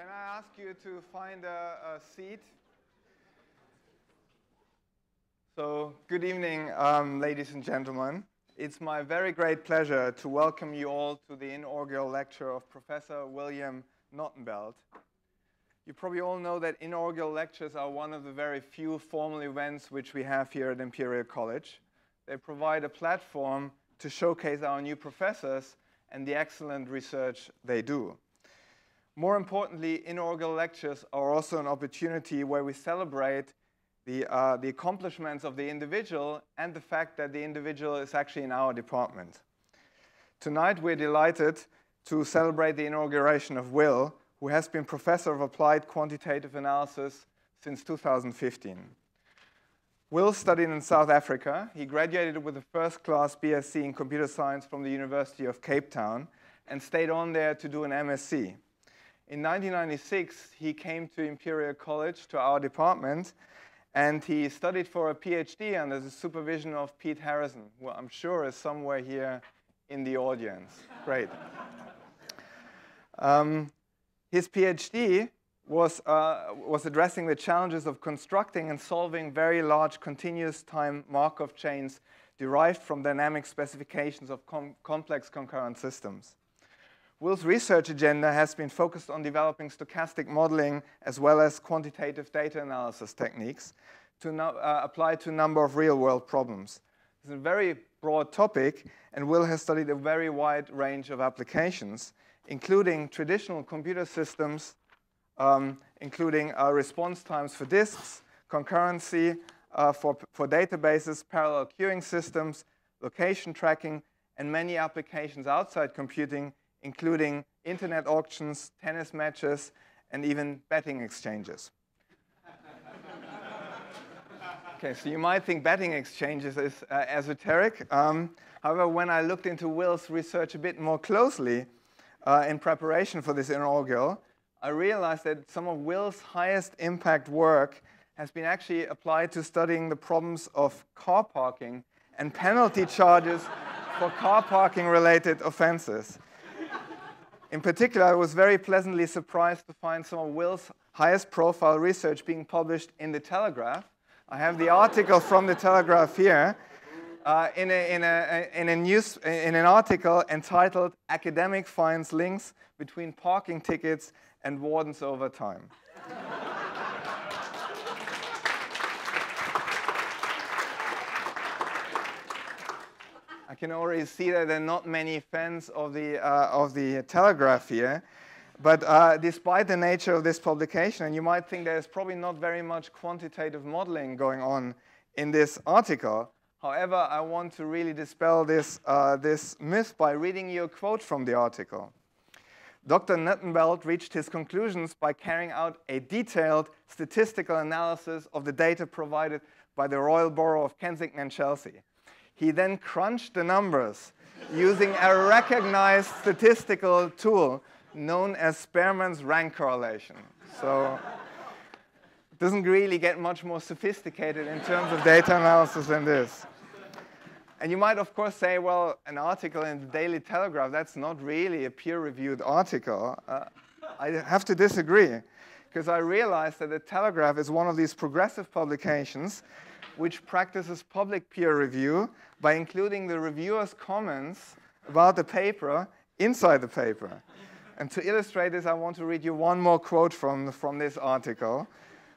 Can I ask you to find a, a seat? So, good evening, um, ladies and gentlemen. It's my very great pleasure to welcome you all to the inaugural lecture of Professor William Knottenbelt. You probably all know that inaugural lectures are one of the very few formal events which we have here at Imperial College. They provide a platform to showcase our new professors and the excellent research they do. More importantly, inaugural lectures are also an opportunity where we celebrate the, uh, the accomplishments of the individual and the fact that the individual is actually in our department. Tonight, we're delighted to celebrate the inauguration of Will, who has been Professor of Applied Quantitative Analysis since 2015. Will studied in South Africa. He graduated with a first-class BSc in Computer Science from the University of Cape Town and stayed on there to do an MSc. In 1996, he came to Imperial College, to our department, and he studied for a PhD under the supervision of Pete Harrison, who I'm sure is somewhere here in the audience. Great. Um, his PhD was, uh, was addressing the challenges of constructing and solving very large continuous time Markov chains derived from dynamic specifications of com complex concurrent systems. Will's research agenda has been focused on developing stochastic modeling as well as quantitative data analysis techniques to no, uh, apply to a number of real-world problems. It's a very broad topic, and Will has studied a very wide range of applications, including traditional computer systems, um, including uh, response times for disks, concurrency uh, for, for databases, parallel queuing systems, location tracking, and many applications outside computing, including internet auctions, tennis matches, and even betting exchanges. okay, so you might think betting exchanges is uh, esoteric. Um, however, when I looked into Will's research a bit more closely uh, in preparation for this inaugural, I realized that some of Will's highest impact work has been actually applied to studying the problems of car parking and penalty charges for car parking related offenses. In particular, I was very pleasantly surprised to find some of Will's highest profile research being published in The Telegraph. I have the article from The Telegraph here. Uh, in, a, in, a, in, a news, in an article entitled Academic Finds Links Between Parking Tickets and Wardens Over Time. Can already see that there are not many fans of the, uh, of the Telegraph here. But uh, despite the nature of this publication, and you might think there's probably not very much quantitative modeling going on in this article, however, I want to really dispel this, uh, this myth by reading you a quote from the article. Dr. Knottenbelt reached his conclusions by carrying out a detailed statistical analysis of the data provided by the Royal Borough of Kensington and Chelsea. He then crunched the numbers using a recognized statistical tool known as Spearman's rank correlation. So it doesn't really get much more sophisticated in terms of data analysis than this. And you might, of course, say, well, an article in the Daily Telegraph, that's not really a peer-reviewed article. Uh, I have to disagree, because I realize that the Telegraph is one of these progressive publications which practices public peer review by including the reviewer's comments about the paper inside the paper. And to illustrate this, I want to read you one more quote from, from this article,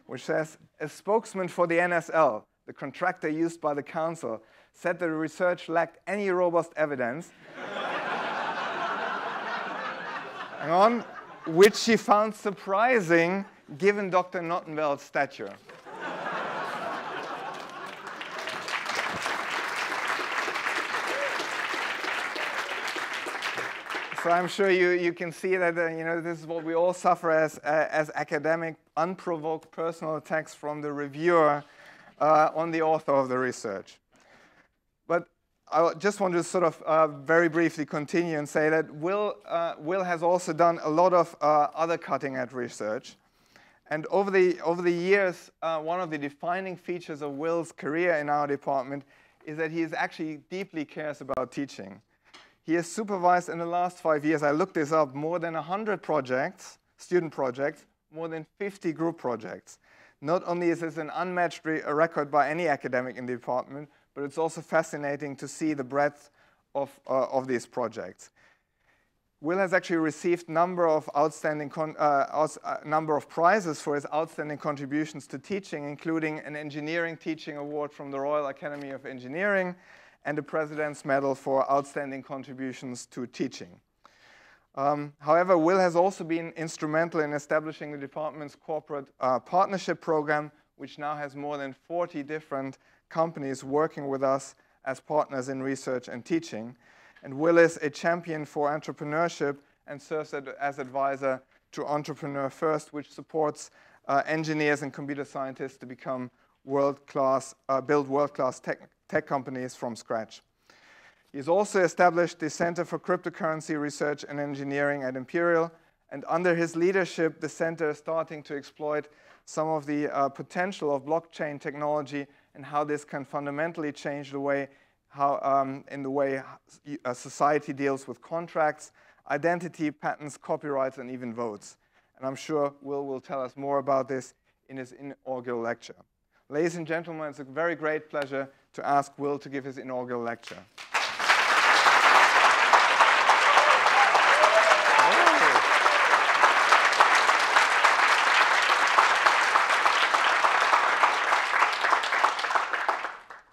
which says, a spokesman for the NSL, the contractor used by the council, said the research lacked any robust evidence. Hang on which she found surprising given Dr. Knottenbelt's stature. So I'm sure you, you can see that uh, you know, this is what we all suffer as, uh, as academic, unprovoked personal attacks from the reviewer uh, on the author of the research. But I just want to sort of uh, very briefly continue and say that Will, uh, Will has also done a lot of uh, other cutting-edge research. And over the, over the years, one of the defining features of Will's career in our department is that he is actually deeply cares about teaching. He has supervised in the last five years, I looked this up, more than 100 projects student projects, more than 50 group projects. Not only is this an unmatched re record by any academic in the department, but it's also fascinating to see the breadth of, uh, of these projects. Will has actually received number of outstanding uh, uh, number of prizes for his outstanding contributions to teaching, including an engineering teaching award from the Royal Academy of Engineering and the President's Medal for outstanding contributions to teaching. Um, however, Will has also been instrumental in establishing the department's corporate uh, partnership program, which now has more than 40 different companies working with us as partners in research and teaching and Will is a champion for entrepreneurship and serves as advisor to Entrepreneur First, which supports uh, engineers and computer scientists to become world-class, uh, build world-class tech, tech companies from scratch. He's also established the Center for Cryptocurrency Research and Engineering at Imperial, and under his leadership, the center is starting to exploit some of the uh, potential of blockchain technology and how this can fundamentally change the way how, um, in the way a society deals with contracts, identity, patents, copyrights, and even votes. And I'm sure Will will tell us more about this in his inaugural lecture. Ladies and gentlemen, it's a very great pleasure to ask Will to give his inaugural lecture.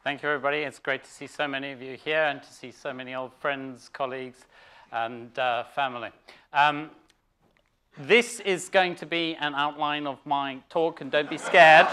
Thank you, everybody. It's great to see so many of you here and to see so many old friends, colleagues, and uh, family. Um, this is going to be an outline of my talk, and don't be scared.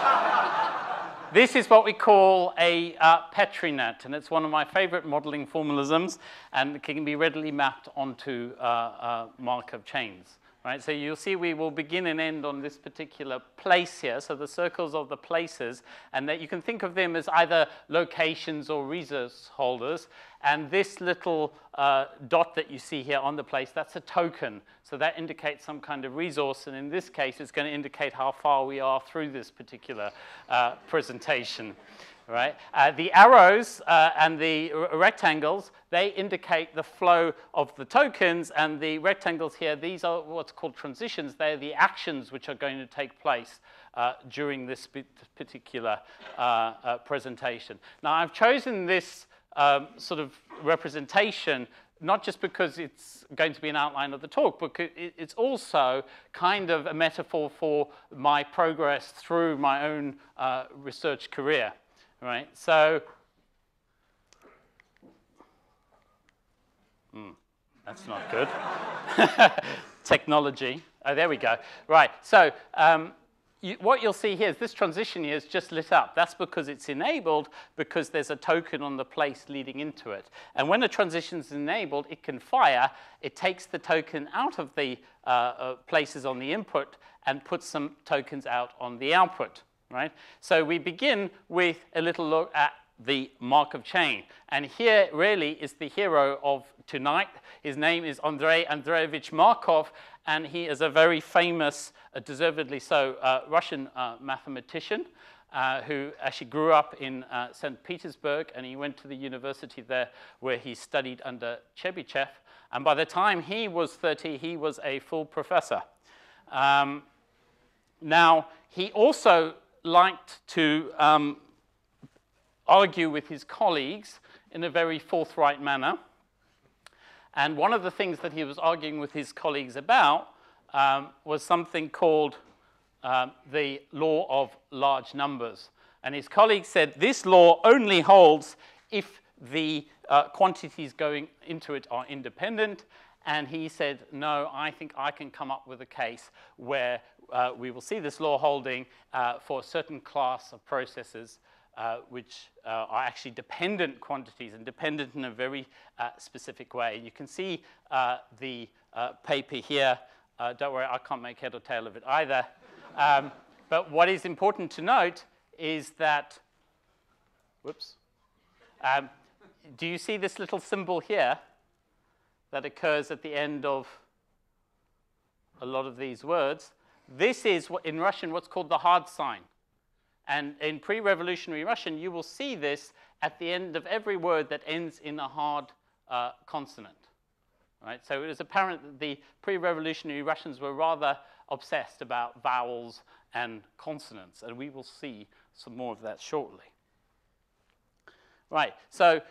This is what we call a uh, Petri net, and it's one of my favorite modeling formalisms, and it can be readily mapped onto uh, uh Markov chains. Right, so you'll see we will begin and end on this particular place here, so the circles of the places, and that you can think of them as either locations or resource holders. And this little uh, dot that you see here on the place, that's a token. So that indicates some kind of resource, and in this case, it's going to indicate how far we are through this particular uh, presentation right? Uh, the arrows uh, and the rectangles, they indicate the flow of the tokens, and the rectangles here, these are what's called transitions. They're the actions which are going to take place uh, during this particular uh, uh, presentation. Now, I've chosen this um, sort of representation not just because it's going to be an outline of the talk, but it's also kind of a metaphor for my progress through my own uh, research career right? So, hmm, that's not good. Technology. Oh, there we go. Right, so um, you, what you'll see here is this transition here is just lit up. That's because it's enabled because there's a token on the place leading into it. And when a transition is enabled, it can fire. It takes the token out of the uh, uh, places on the input and puts some tokens out on the output right? So we begin with a little look at the Markov chain. And here really is the hero of tonight. His name is Andrei Andreevich Markov, and he is a very famous, uh, deservedly so, uh, Russian uh, mathematician uh, who actually grew up in uh, St. Petersburg, and he went to the university there where he studied under Chebyshev. And by the time he was 30, he was a full professor. Um, now, he also liked to um, argue with his colleagues in a very forthright manner. And one of the things that he was arguing with his colleagues about um, was something called um, the law of large numbers. And his colleagues said this law only holds if the uh, quantities going into it are independent. And he said, no, I think I can come up with a case where uh, we will see this law holding uh, for a certain class of processes uh, which uh, are actually dependent quantities and dependent in a very uh, specific way. You can see uh, the paper here. don't worry, I can't make head or tail of it either. Um, but what is important to note is that, whoops, um, do you see this little symbol here that occurs at the end of a lot of these words? This is, in Russian, what's called the hard sign. And in pre-revolutionary Russian, you will see this at the end of every word that ends in a hard uh, consonant. Right? So it was apparent that the pre-revolutionary Russians were rather obsessed about vowels and consonants, and we will see some more of that shortly. Right, so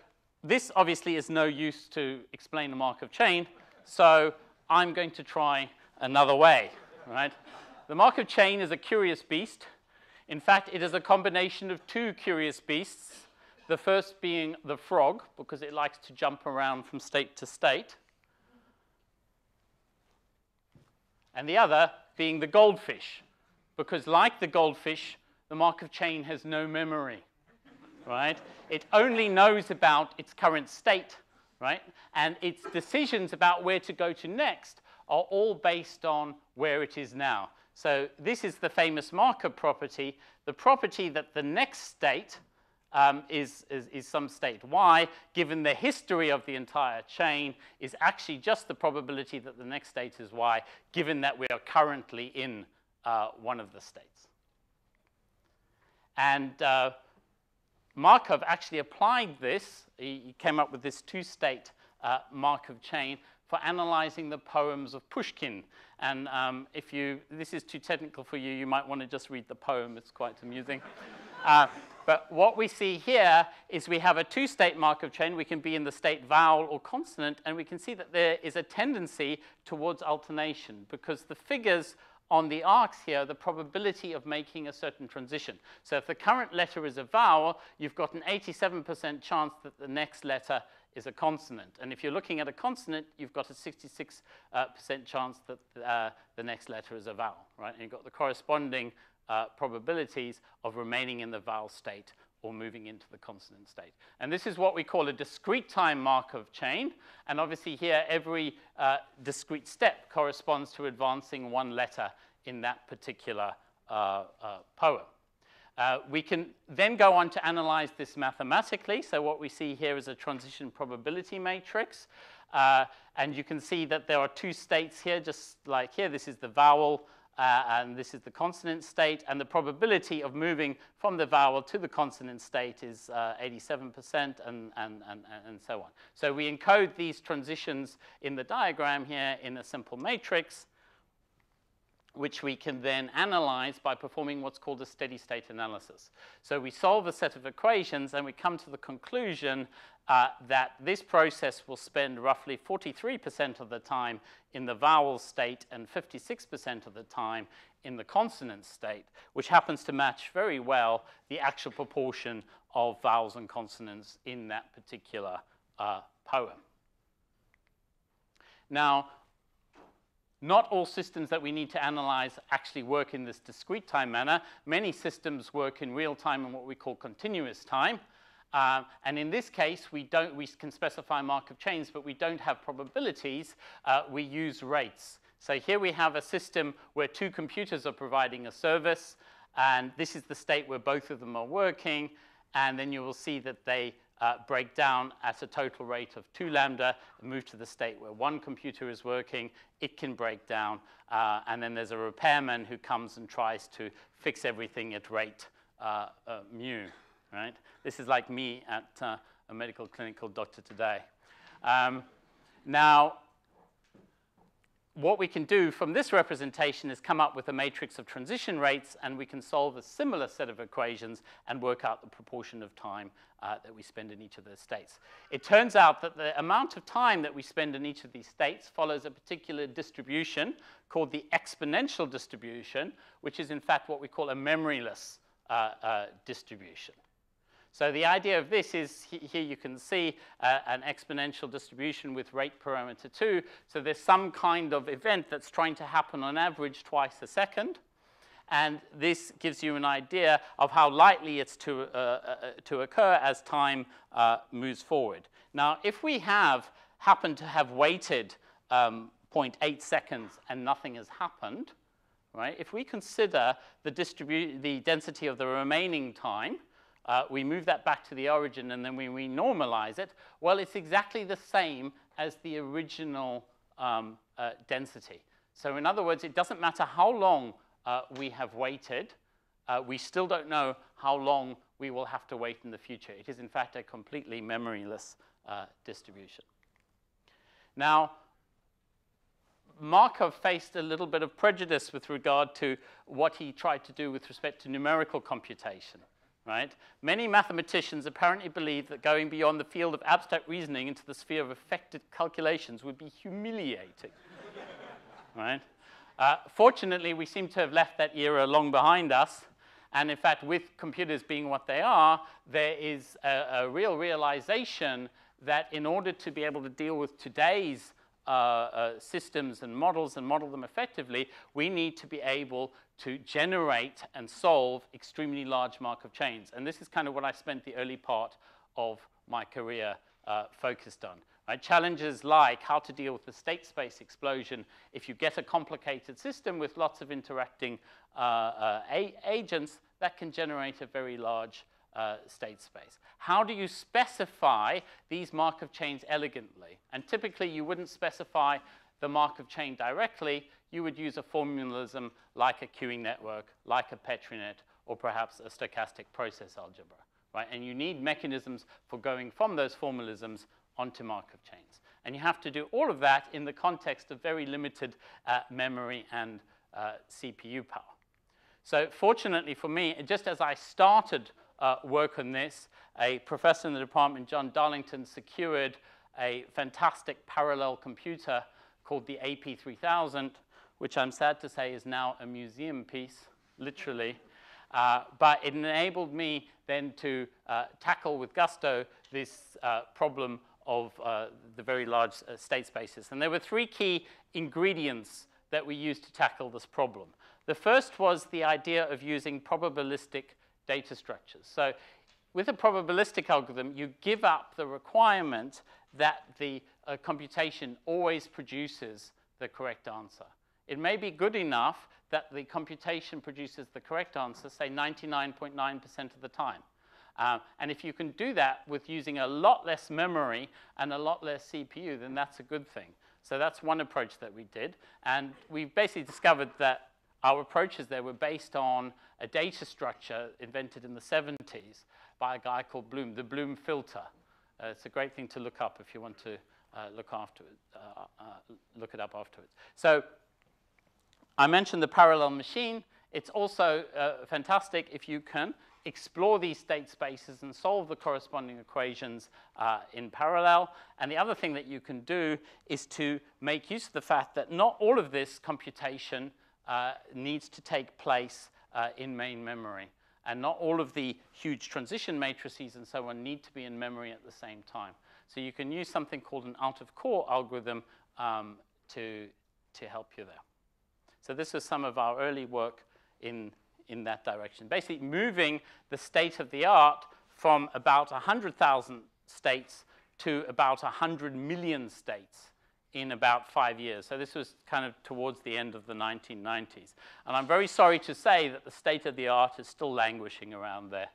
this obviously is no use to explain the Markov chain, so I'm going to try another way, right? The Markov chain is a curious beast. In fact, it is a combination of two curious beasts, the first being the frog, because it likes to jump around from state to state, and the other being the goldfish, because like the goldfish, the Markov chain has no memory, right? It only knows about its current state, right? And its decisions about where to go to next are all based on where it is now. So this is the famous Markov property, the property that the next state um, is, is, is, some state y, given the history of the entire chain, is actually just the probability that the next state is y, given that we are currently in uh, one of the states. And uh, Markov actually applied this, he came up with this two-state uh, Markov chain for analyzing the poems of Pushkin. And um, if you, this is too technical for you, you might want to just read the poem, it's quite amusing. Uh, but what we see here is we have a two-state Markov chain. We can be in the state vowel or consonant, and we can see that there is a tendency towards alternation because the figures on the arcs here the probability of making a certain transition. So if the current letter is a vowel, you've got an 87% chance that the next letter is a consonant. And if you're looking at a consonant, you've got a 66% uh, chance that uh, the next letter is a vowel, right? And you've got the corresponding uh, probabilities of remaining in the vowel state or moving into the consonant state. And this is what we call a discrete time Markov chain. And obviously here, every uh, discrete step corresponds to advancing one letter in that particular uh, uh, poem. Uh, we can then go on to analyze this mathematically. So what we see here is a transition probability matrix. Uh, and you can see that there are two states here, just like here. This is the vowel uh, and this is the consonant state, and the probability of moving from the vowel to the consonant state is 87% uh, and, and, and, and so on. So we encode these transitions in the diagram here in a simple matrix, which we can then analyze by performing what's called a steady state analysis. So we solve a set of equations and we come to the conclusion uh, that this process will spend roughly 43% of the time in the vowel state and 56% of the time in the consonant state, which happens to match very well the actual proportion of vowels and consonants in that particular uh, poem. Now, not all systems that we need to analyze actually work in this discrete time manner. Many systems work in real time and what we call continuous time. Uh, and in this case, we, don't, we can specify Markov chains, but we don't have probabilities. Uh, we use rates. So here we have a system where two computers are providing a service, and this is the state where both of them are working, and then you will see that they uh, break down at a total rate of 2 lambda, move to the state where one computer is working, it can break down, uh, and then there's a repairman who comes and tries to fix everything at rate uh, uh mu, right? This is like me at uh, a medical clinic called Dr. Today. Um, now, what we can do from this representation is come up with a matrix of transition rates, and we can solve a similar set of equations and work out the proportion of time uh, that we spend in each of those states. It turns out that the amount of time that we spend in each of these states follows a particular distribution called the exponential distribution, which is in fact what we call a memoryless uh, uh, distribution. So the idea of this is here you can see uh, an exponential distribution with rate parameter 2. So there's some kind of event that's trying to happen on average twice a second. And this gives you an idea of how likely it's to, uh, uh, to occur as time uh, moves forward. Now, if we have happened to have waited um, 0.8 seconds and nothing has happened, right? If we consider the, the density of the remaining time, uh, we move that back to the origin and then we, we normalize it, well, it's exactly the same as the original um, uh, density. So in other words, it doesn't matter how long uh, we have waited, uh, we still don't know how long we will have to wait in the future. It is, in fact, a completely memoryless uh, distribution. Now, Markov faced a little bit of prejudice with regard to what he tried to do with respect to numerical computation. Right? Many mathematicians apparently believe that going beyond the field of abstract reasoning into the sphere of effective calculations would be humiliating. right? Uh, fortunately, we seem to have left that era long behind us. And in fact, with computers being what they are, there is a, a real realization that in order to be able to deal with today's uh, uh, systems and models and model them effectively, we need to be able to generate and solve extremely large Markov chains. And this is kind of what I spent the early part of my career uh, focused on. Right? Challenges like how to deal with the state space explosion if you get a complicated system with lots of interacting uh, uh, agents that can generate a very large uh, state space. How do you specify these Markov chains elegantly? And typically, you wouldn't specify the Markov chain directly. You would use a formalism like a queuing network, like a Petrinet, or perhaps a stochastic process algebra. Right? And you need mechanisms for going from those formalisms onto Markov chains. And you have to do all of that in the context of very limited uh, memory and uh, CPU power. So fortunately for me, just as I started uh, work on this. A professor in the department, John Darlington, secured a fantastic parallel computer called the AP3000, which I'm sad to say is now a museum piece, literally. Uh, but it enabled me then to uh, tackle with gusto this uh, problem of uh, the very large uh, state spaces. And there were three key ingredients that we used to tackle this problem. The first was the idea of using probabilistic data structures. So with a probabilistic algorithm, you give up the requirement that the uh, computation always produces the correct answer. It may be good enough that the computation produces the correct answer, say 99.9% .9 of the time. Um, and if you can do that with using a lot less memory and a lot less CPU, then that's a good thing. So that's one approach that we did. And we basically discovered that our approaches there were based on a data structure invented in the 70s by a guy called Bloom, the Bloom filter. Uh, it's a great thing to look up if you want to uh, look, after it, uh, uh, look it up afterwards. So I mentioned the parallel machine. It's also fantastic if you can explore these state spaces and solve the corresponding equations uh, in parallel. And the other thing that you can do is to make use of the fact that not all of this computation uh, needs to take place uh, in main memory. And not all of the huge transition matrices and so on need to be in memory at the same time. So you can use something called an out-of-core algorithm um, to, to help you there. So this is some of our early work in, in that direction. Basically moving the state of the art from about 100,000 states to about 100 million states in about five years. So this was kind of towards the end of the 1990s. And I'm very sorry to say that the state of the art is still languishing around there,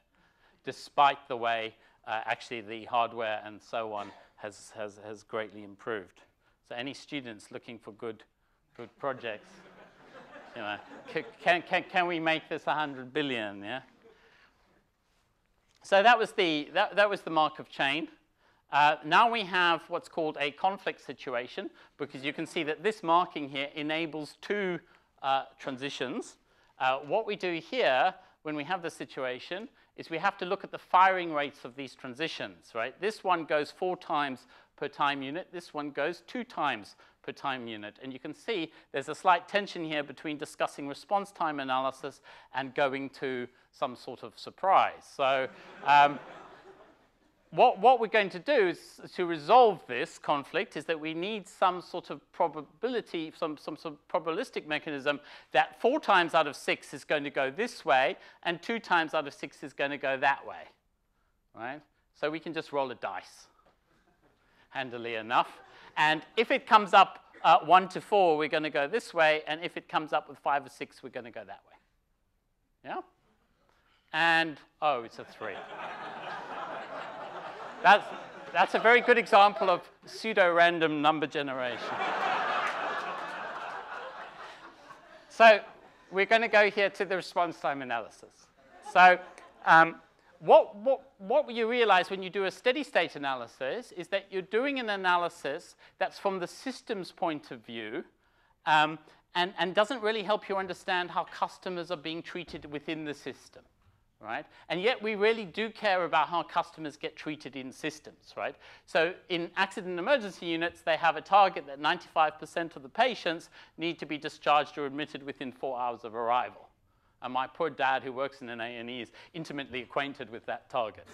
despite the way uh, actually the hardware and so on has, has, has greatly improved. So any students looking for good, good projects, you know, can, can, can we make this 100 billion, yeah? So that was the, that, that was the Markov chain. Uh, now we have what's called a conflict situation because you can see that this marking here enables two uh, transitions. Uh, what we do here when we have the situation is we have to look at the firing rates of these transitions, right? This one goes four times per time unit. This one goes two times per time unit. And you can see there's a slight tension here between discussing response time analysis and going to some sort of surprise. So um, what, what we're going to do is, to resolve this conflict is that we need some sort of probability, some, some sort of probabilistic mechanism that four times out of six is going to go this way and two times out of six is going to go that way, right? So we can just roll a dice, handily enough. And if it comes up uh, one to four, we're going to go this way. And if it comes up with five or six, we're going to go that way. Yeah? And, oh, it's a three. That's, that's a very good example of pseudo-random number generation. so we're going to go here to the response time analysis. So um, what, what, what you realize when you do a steady state analysis is that you're doing an analysis that's from the system's point of view um, and, and doesn't really help you understand how customers are being treated within the system right? And yet we really do care about how customers get treated in systems, right? So in accident emergency units, they have a target that 95% of the patients need to be discharged or admitted within four hours of arrival. And my poor dad, who works in an A&E, is intimately acquainted with that target.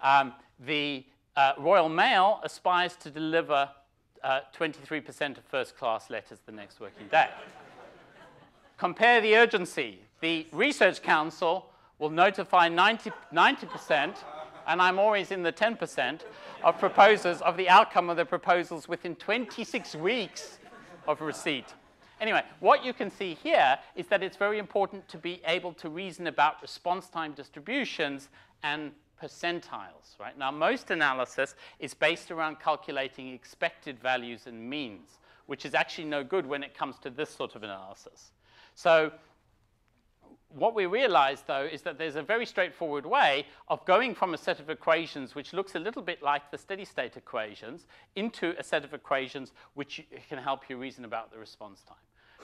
Um, the uh, Royal Mail aspires to deliver 23% uh, of first-class letters the next working day. Compare the urgency. The Research Council will notify 90, 90% and I'm always in the 10% of proposers of the outcome of the proposals within 26 weeks of receipt. Anyway, what you can see here is that it's very important to be able to reason about response time distributions and percentiles, right? Now, most analysis is based around calculating expected values and means, which is actually no good when it comes to this sort of analysis. So what we realize, though, is that there's a very straightforward way of going from a set of equations which looks a little bit like the steady state equations into a set of equations which can help you reason about the response time.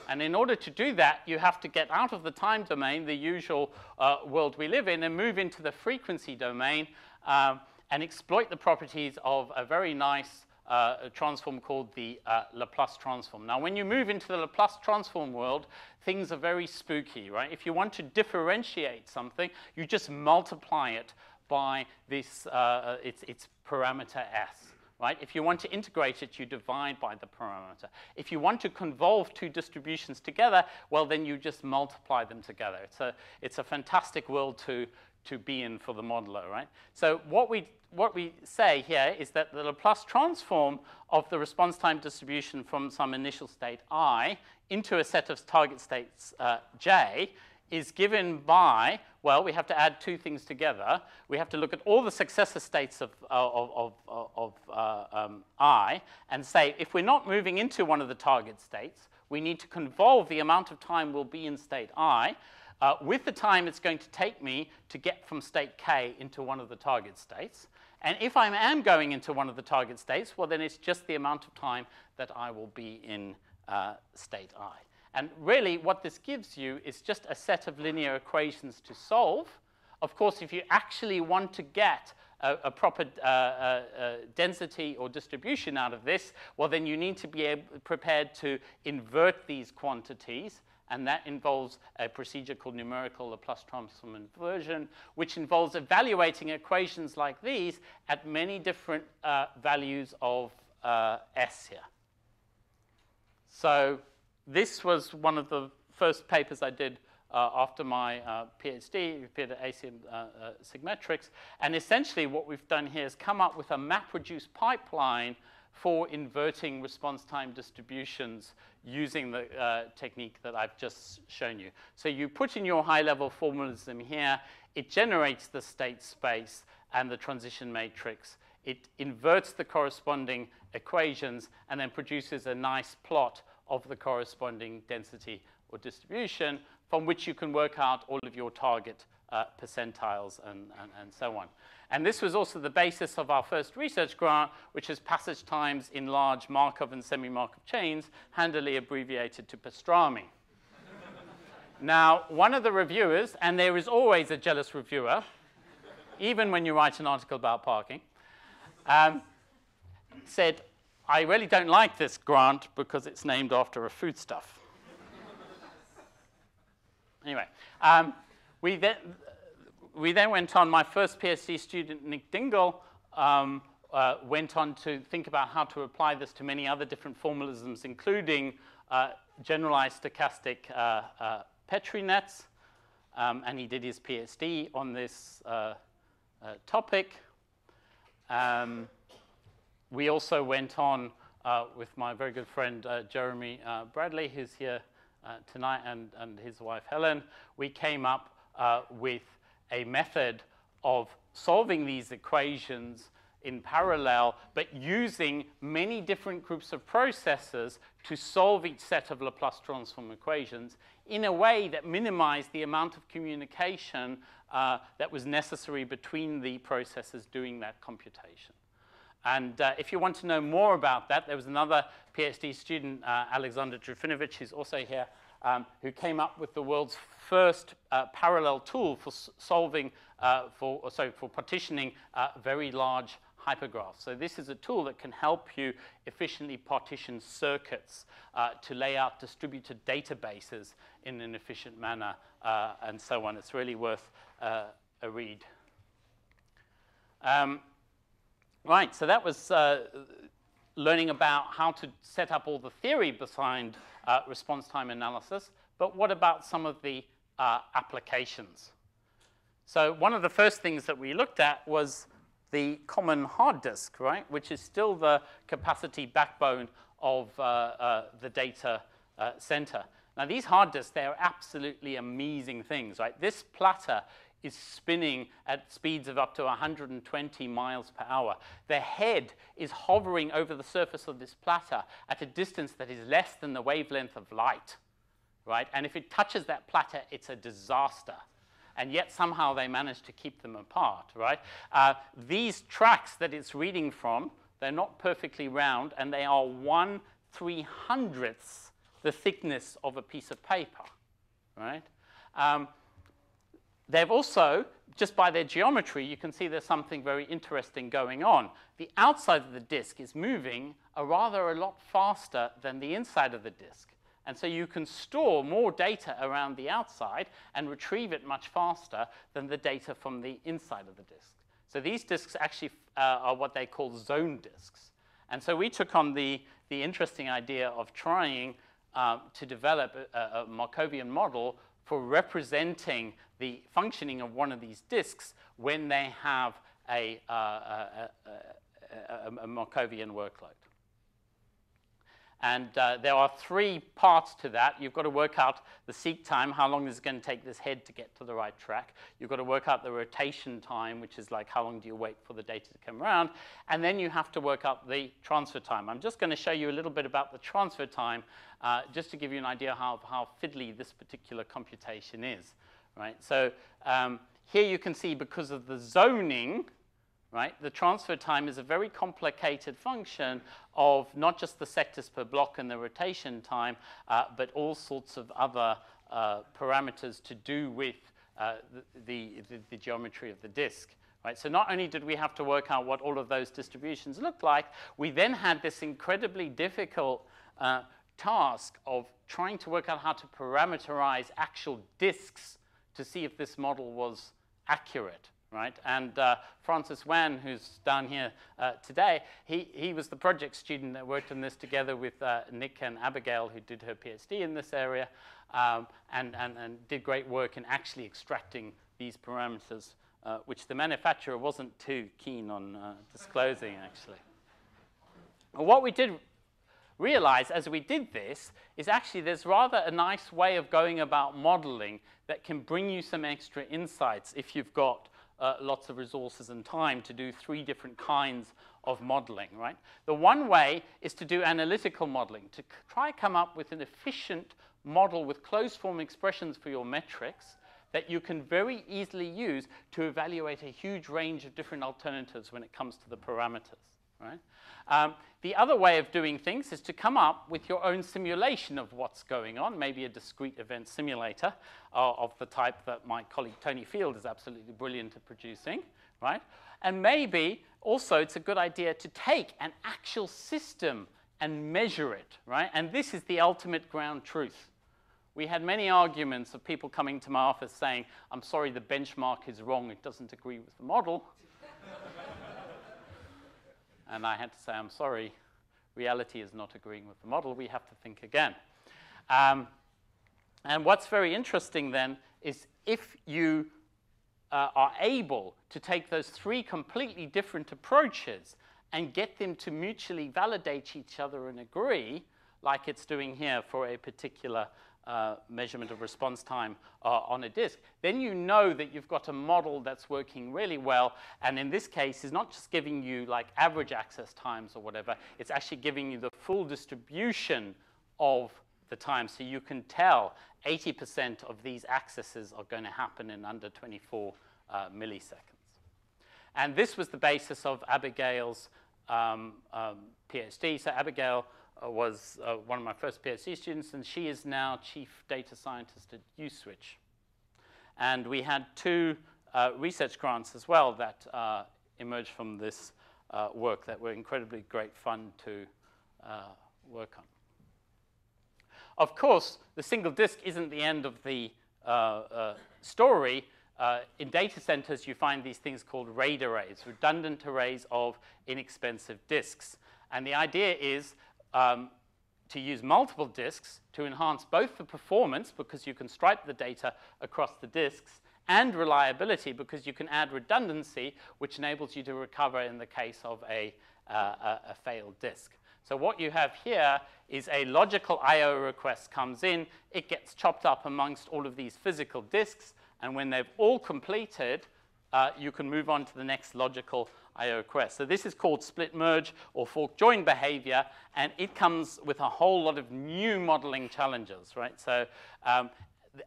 And in order to do that, you have to get out of the time domain, the usual uh, world we live in, and move into the frequency domain um, and exploit the properties of a very nice uh, a transform called the uh, Laplace transform. Now, when you move into the Laplace transform world, things are very spooky, right? If you want to differentiate something, you just multiply it by this, uh, uh its, its parameter s. Right? If you want to integrate it, you divide by the parameter. If you want to convolve two distributions together, well, then you just multiply them together. It's a, it's a fantastic world to, to be in for the modeler, right? So what we, what we say here is that the Laplace transform of the response time distribution from some initial state i into a set of target states uh, j is given by, well, we have to add two things together. We have to look at all the successor states of, uh, of, of, of uh, um, I and say, if we're not moving into one of the target states, we need to convolve the amount of time we'll be in state I uh, with the time it's going to take me to get from state K into one of the target states. And if I am going into one of the target states, well, then it's just the amount of time that I will be in uh, state I. And really, what this gives you is just a set of linear equations to solve. Of course, if you actually want to get a, a proper uh, uh, uh, density or distribution out of this, well, then you need to be prepared to invert these quantities and that involves a procedure called numerical Laplace transform inversion, which involves evaluating equations like these at many different uh, values of uh, S here. So this was one of the first papers I did uh, after my uh, PhD, appeared at ACM uh, uh, Sigmetrics, and essentially what we've done here is come up with a map-reduced pipeline for inverting response time distributions using the uh, technique that I've just shown you. So you put in your high-level formalism here, it generates the state space and the transition matrix. It inverts the corresponding equations and then produces a nice plot of the corresponding density or distribution from which you can work out all of your target uh, percentiles and, and, and so on. And this was also the basis of our first research grant, which is passage times in large Markov and semi-Markov chains, handily abbreviated to pastrami. now, one of the reviewers, and there is always a jealous reviewer, even when you write an article about parking, um, said, I really don't like this grant because it's named after a foodstuff. anyway, um, we then, we then went on, my first PhD student, Nick Dingle, um, uh, went on to think about how to apply this to many other different formalisms, including uh, generalized stochastic uh, uh Petri nets. Um, and he did his PhD on this uh, uh, topic. Um, we also went on with my very good friend Jeremy Bradley, who's here tonight, and, and his wife Helen. We came up with a method of solving these equations in parallel, but using many different groups of processes to solve each set of Laplace transform equations in a way that minimized the amount of communication uh, that was necessary between the processes doing that computation. And uh, if you want to know more about that, there was another PhD student, uh, Alexander Trifunovic, who's also here, um, who came up with the world's first uh, parallel tool for solving, uh, for, sorry, for partitioning uh, very large hypergraphs. So this is a tool that can help you efficiently partition circuits uh, to lay out distributed databases in an efficient manner uh, and so on. It's really worth uh, a read. Um, right, so that was uh, learning about how to set up all the theory behind uh, response time analysis. But what about some of the uh, applications? So one of the first things that we looked at was the common hard disk, right, which is still the capacity backbone of uh, uh, the data uh, center. Now, these hard disks, they're absolutely amazing things, right? This platter is spinning at speeds of up to 120 miles per hour. The head is hovering over the surface of this platter at a distance that is less than the wavelength of light, right? And if it touches that platter, it's a disaster and yet somehow they manage to keep them apart, right? Uh, these tracks that it's reading from, they're not perfectly round, and they are one three hundredths the thickness of a piece of paper, right? Um, they've also, just by their geometry, you can see there's something very interesting going on. The outside of the disk is moving a rather a lot faster than the inside of the disk. And so you can store more data around the outside and retrieve it much faster than the data from the inside of the disk. So these disks actually uh, are what they call zone disks. And so we took on the, the interesting idea of trying uh, to develop a, a Markovian model for representing the functioning of one of these disks when they have a, uh, a, a Markovian workload. And uh, there are three parts to that. You've got to work out the seek time, how long is it going to take this head to get to the right track. You've got to work out the rotation time, which is like how long do you wait for the data to come around. And then you have to work out the transfer time. I'm just going to show you a little bit about the transfer time, uh, just to give you an idea how, how fiddly this particular computation is. Right? So um, here you can see because of the zoning, right? The transfer time is a very complicated function of not just the sectors per block and the rotation time, uh, but all sorts of other uh, parameters to do with uh, the, the, the, geometry of the disk. Right? So not only did we have to work out what all of those distributions looked like, we then had this incredibly difficult uh, task of trying to work out how to parameterize actual disks to see if this model was accurate right? And uh, Francis Wan, who's down here uh, today, he, he was the project student that worked on this together with uh, Nick and Abigail, who did her PhD in this area, um, and, and, and did great work in actually extracting these parameters, uh, which the manufacturer wasn't too keen on uh, disclosing, actually. What we did realize as we did this is actually there's rather a nice way of going about modeling that can bring you some extra insights if you've got uh, lots of resources and time to do three different kinds of modeling, right? The one way is to do analytical modeling, to try come up with an efficient model with closed form expressions for your metrics that you can very easily use to evaluate a huge range of different alternatives when it comes to the parameters, right? Um, the other way of doing things is to come up with your own simulation of what's going on, maybe a discrete event simulator uh, of the type that my colleague Tony Field is absolutely brilliant at producing, right? And maybe also it's a good idea to take an actual system and measure it, right? And this is the ultimate ground truth. We had many arguments of people coming to my office saying, I'm sorry, the benchmark is wrong, it doesn't agree with the model. And I had to say, I'm sorry, reality is not agreeing with the model. We have to think again. Um, and what's very interesting then is if you uh, are able to take those three completely different approaches and get them to mutually validate each other and agree, like it's doing here for a particular uh, measurement of response time uh, on a disk, then you know that you've got a model that's working really well. And in this case, is not just giving you like average access times or whatever, it's actually giving you the full distribution of the time. So you can tell 80% of these accesses are going to happen in under 24 uh, milliseconds. And this was the basis of Abigail's um, um, PhD. So Abigail uh, was uh, one of my first PhD students, and she is now chief data scientist at Uswitch. And we had two uh, research grants as well that uh, emerged from this uh, work that were incredibly great fun to uh, work on. Of course, the single disk isn't the end of the story. in data centers, you find these things called RAID arrays, redundant arrays of inexpensive disks. And the idea is um, to use multiple disks to enhance both the performance, because you can stripe the data across the disks, and reliability, because you can add redundancy, which enables you to recover in the case of a, uh, a, a failed disk. So what you have here is a logical I.O. request comes in, it gets chopped up amongst all of these physical disks, and when they've all completed, uh, you can move on to the next logical IO request. So this is called split merge or fork join behavior, and it comes with a whole lot of new modeling challenges, right? So, um,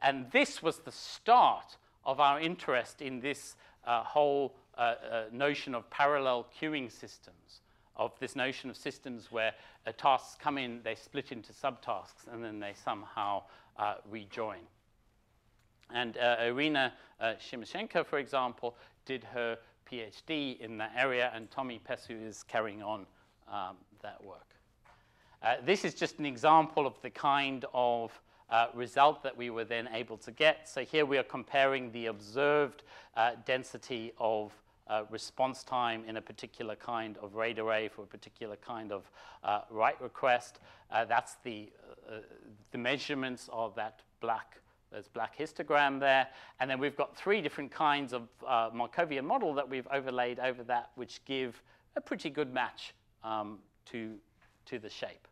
and this was the start of our interest in this uh, whole uh, uh, notion of parallel queuing systems, of this notion of systems where tasks come in, they split into subtasks, and then they somehow uh, rejoin. And uh, Irina uh, Shimoshenko, for example, did her PhD in that area, and Tommy Pesu is carrying on um, that work. Uh, this is just an example of the kind of uh, result that we were then able to get. So here we are comparing the observed uh, density of uh, response time in a particular kind of RAID array for a particular kind of uh, write request. Uh, that's the, the measurements of that black there's black histogram there. And then we've got three different kinds of uh, Markovian model that we've overlaid over that, which give a pretty good match um, to, to the shape.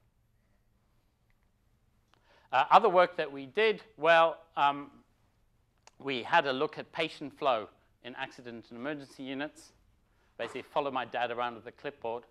Uh, other work that we did, well, um, we had a look at patient flow in accident and emergency units. Basically, follow my dad around with a clipboard.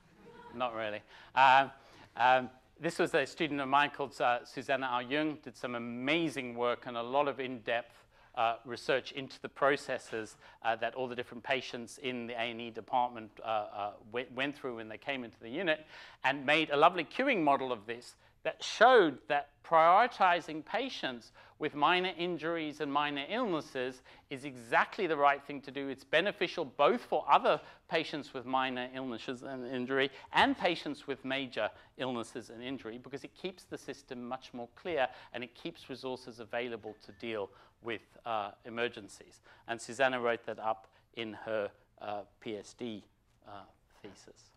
Not really. Uh, um, this was a student of mine called uh, Susanna Au-Yeung, did some amazing work and a lot of in-depth uh, research into the processes uh, that all the different patients in the A&E department uh, uh, went, went through when they came into the unit and made a lovely queuing model of this that showed that prioritizing patients with minor injuries and minor illnesses is exactly the right thing to do. It's beneficial both for other patients with minor illnesses and injury and patients with major illnesses and injury because it keeps the system much more clear and it keeps resources available to deal with uh, emergencies. And Susanna wrote that up in her uh, PhD uh, thesis.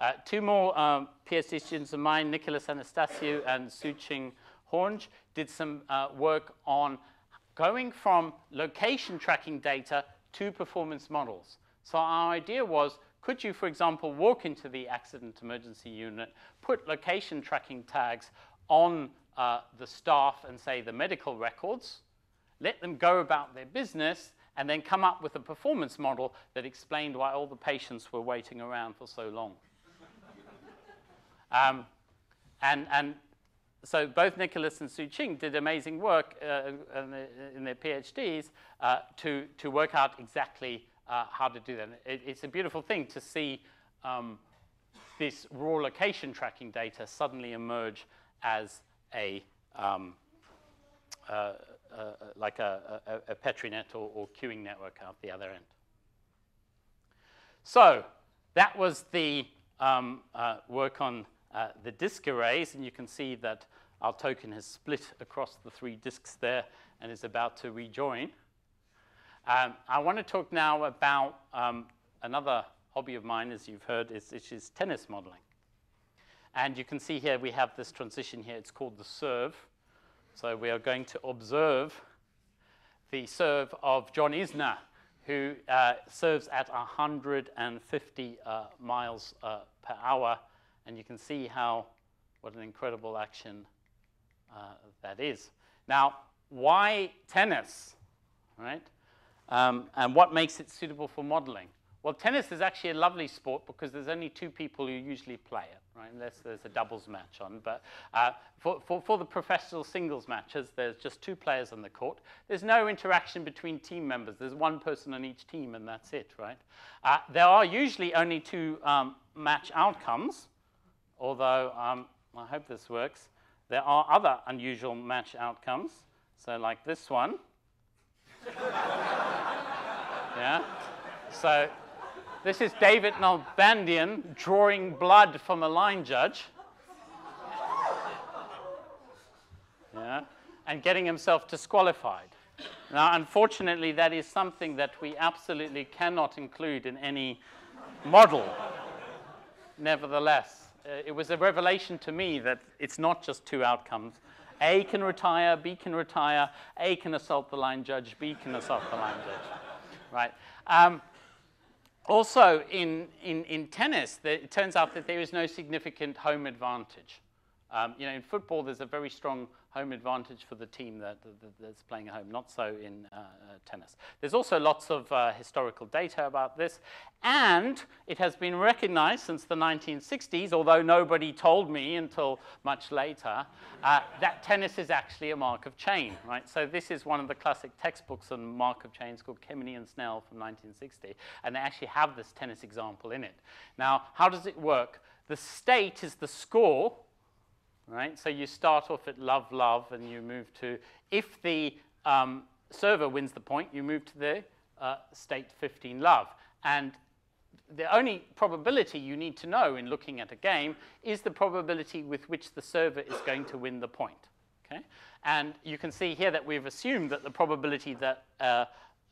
Uh, two more um, PhD students of mine, Nicholas Anastasiou and Suqing Hornge, did some uh, work on going from location tracking data to performance models. So our idea was, could you, for example, walk into the accident emergency unit, put location tracking tags on uh, the staff and say the medical records, let them go about their business, and then come up with a performance model that explained why all the patients were waiting around for so long. Um, and, and so both Nicholas and Suqing did amazing work uh, in their PhDs uh, to, to work out exactly uh, how to do that. It, it's a beautiful thing to see um, this raw location tracking data suddenly emerge as a um, uh, uh, like a, a, a Petri net or, or queuing network out the other end. So that was the um, uh, work on uh, the disk arrays, and you can see that our token has split across the three disks there and is about to rejoin. Um, I want to talk now about um, another hobby of mine, as you've heard, is, which is tennis modeling. And you can see here we have this transition here. It's called the serve. So we are going to observe the serve of John Isner, who uh, serves at 150 uh, miles uh, per hour and you can see how, what an incredible action uh, that is. Now, why tennis, right? Um, and what makes it suitable for modeling? Well, tennis is actually a lovely sport because there's only two people who usually play it, right? Unless there's a doubles match on. But uh, for, for, for, the professional singles matches, there's just two players on the court. There's no interaction between team members. There's one person on each team, and that's it, right? Uh, there are usually only two um, match outcomes, although um, I hope this works. There are other unusual match outcomes. So like this one. yeah. So this is David Nalbandian drawing blood from a line judge. Yeah. And getting himself disqualified. Now, unfortunately, that is something that we absolutely cannot include in any model. Nevertheless, it was a revelation to me that it's not just two outcomes. A can retire, B can retire, A can assault the line judge, B can assault the line judge. Right? Um, also, in, in, in tennis, it turns out that there is no significant home advantage. Um, you know, in football, there's a very strong home advantage for the team that, that, that's playing at home, not so in uh, uh, tennis. There's also lots of uh, historical data about this, and it has been recognized since the 1960s, although nobody told me until much later, uh, that tennis is actually a Markov chain, right? So this is one of the classic textbooks on Markov chains called Kemeny and Snell from 1960, and they actually have this tennis example in it. Now, how does it work? The state is the score right? So you start off at love, love, and you move to, if the um, server wins the point, you move to the uh, state 15 love. And the only probability you need to know in looking at a game is the probability with which the server is going to win the point. Okay? And you can see here that we've assumed that the probability that uh,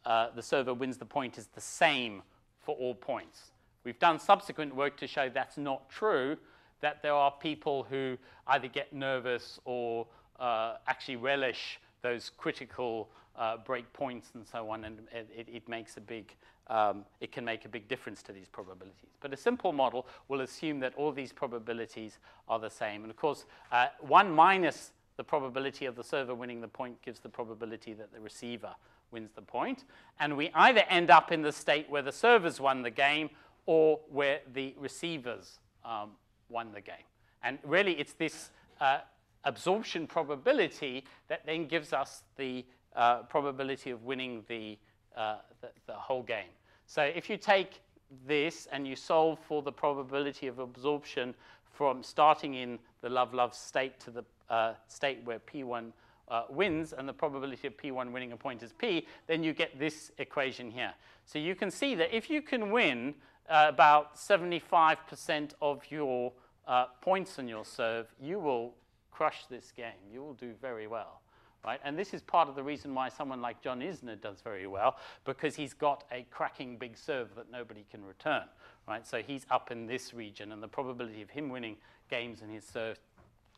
uh, the server wins the point is the same for all points. We've done subsequent work to show that's not true, that there are people who either get nervous or uh, actually relish those critical uh, break points and so on, and it, it makes a big, um, it can make a big difference to these probabilities. But a simple model will assume that all these probabilities are the same. And of course, uh, one minus the probability of the server winning the point gives the probability that the receiver wins the point. And we either end up in the state where the servers won the game or where the receivers um, won the game. And really, it's this uh, absorption probability that then gives us the uh, probability of winning the, uh, the, the, whole game. So if you take this and you solve for the probability of absorption from starting in the love-love state to the uh, state where P1 uh, wins and the probability of P1 winning a point is P, then you get this equation here. So you can see that if you can win uh, about 75% of your uh, points on your serve, you will crush this game. You will do very well. Right? And this is part of the reason why someone like John Isner does very well, because he's got a cracking big serve that nobody can return. Right? So he's up in this region, and the probability of him winning games in his serve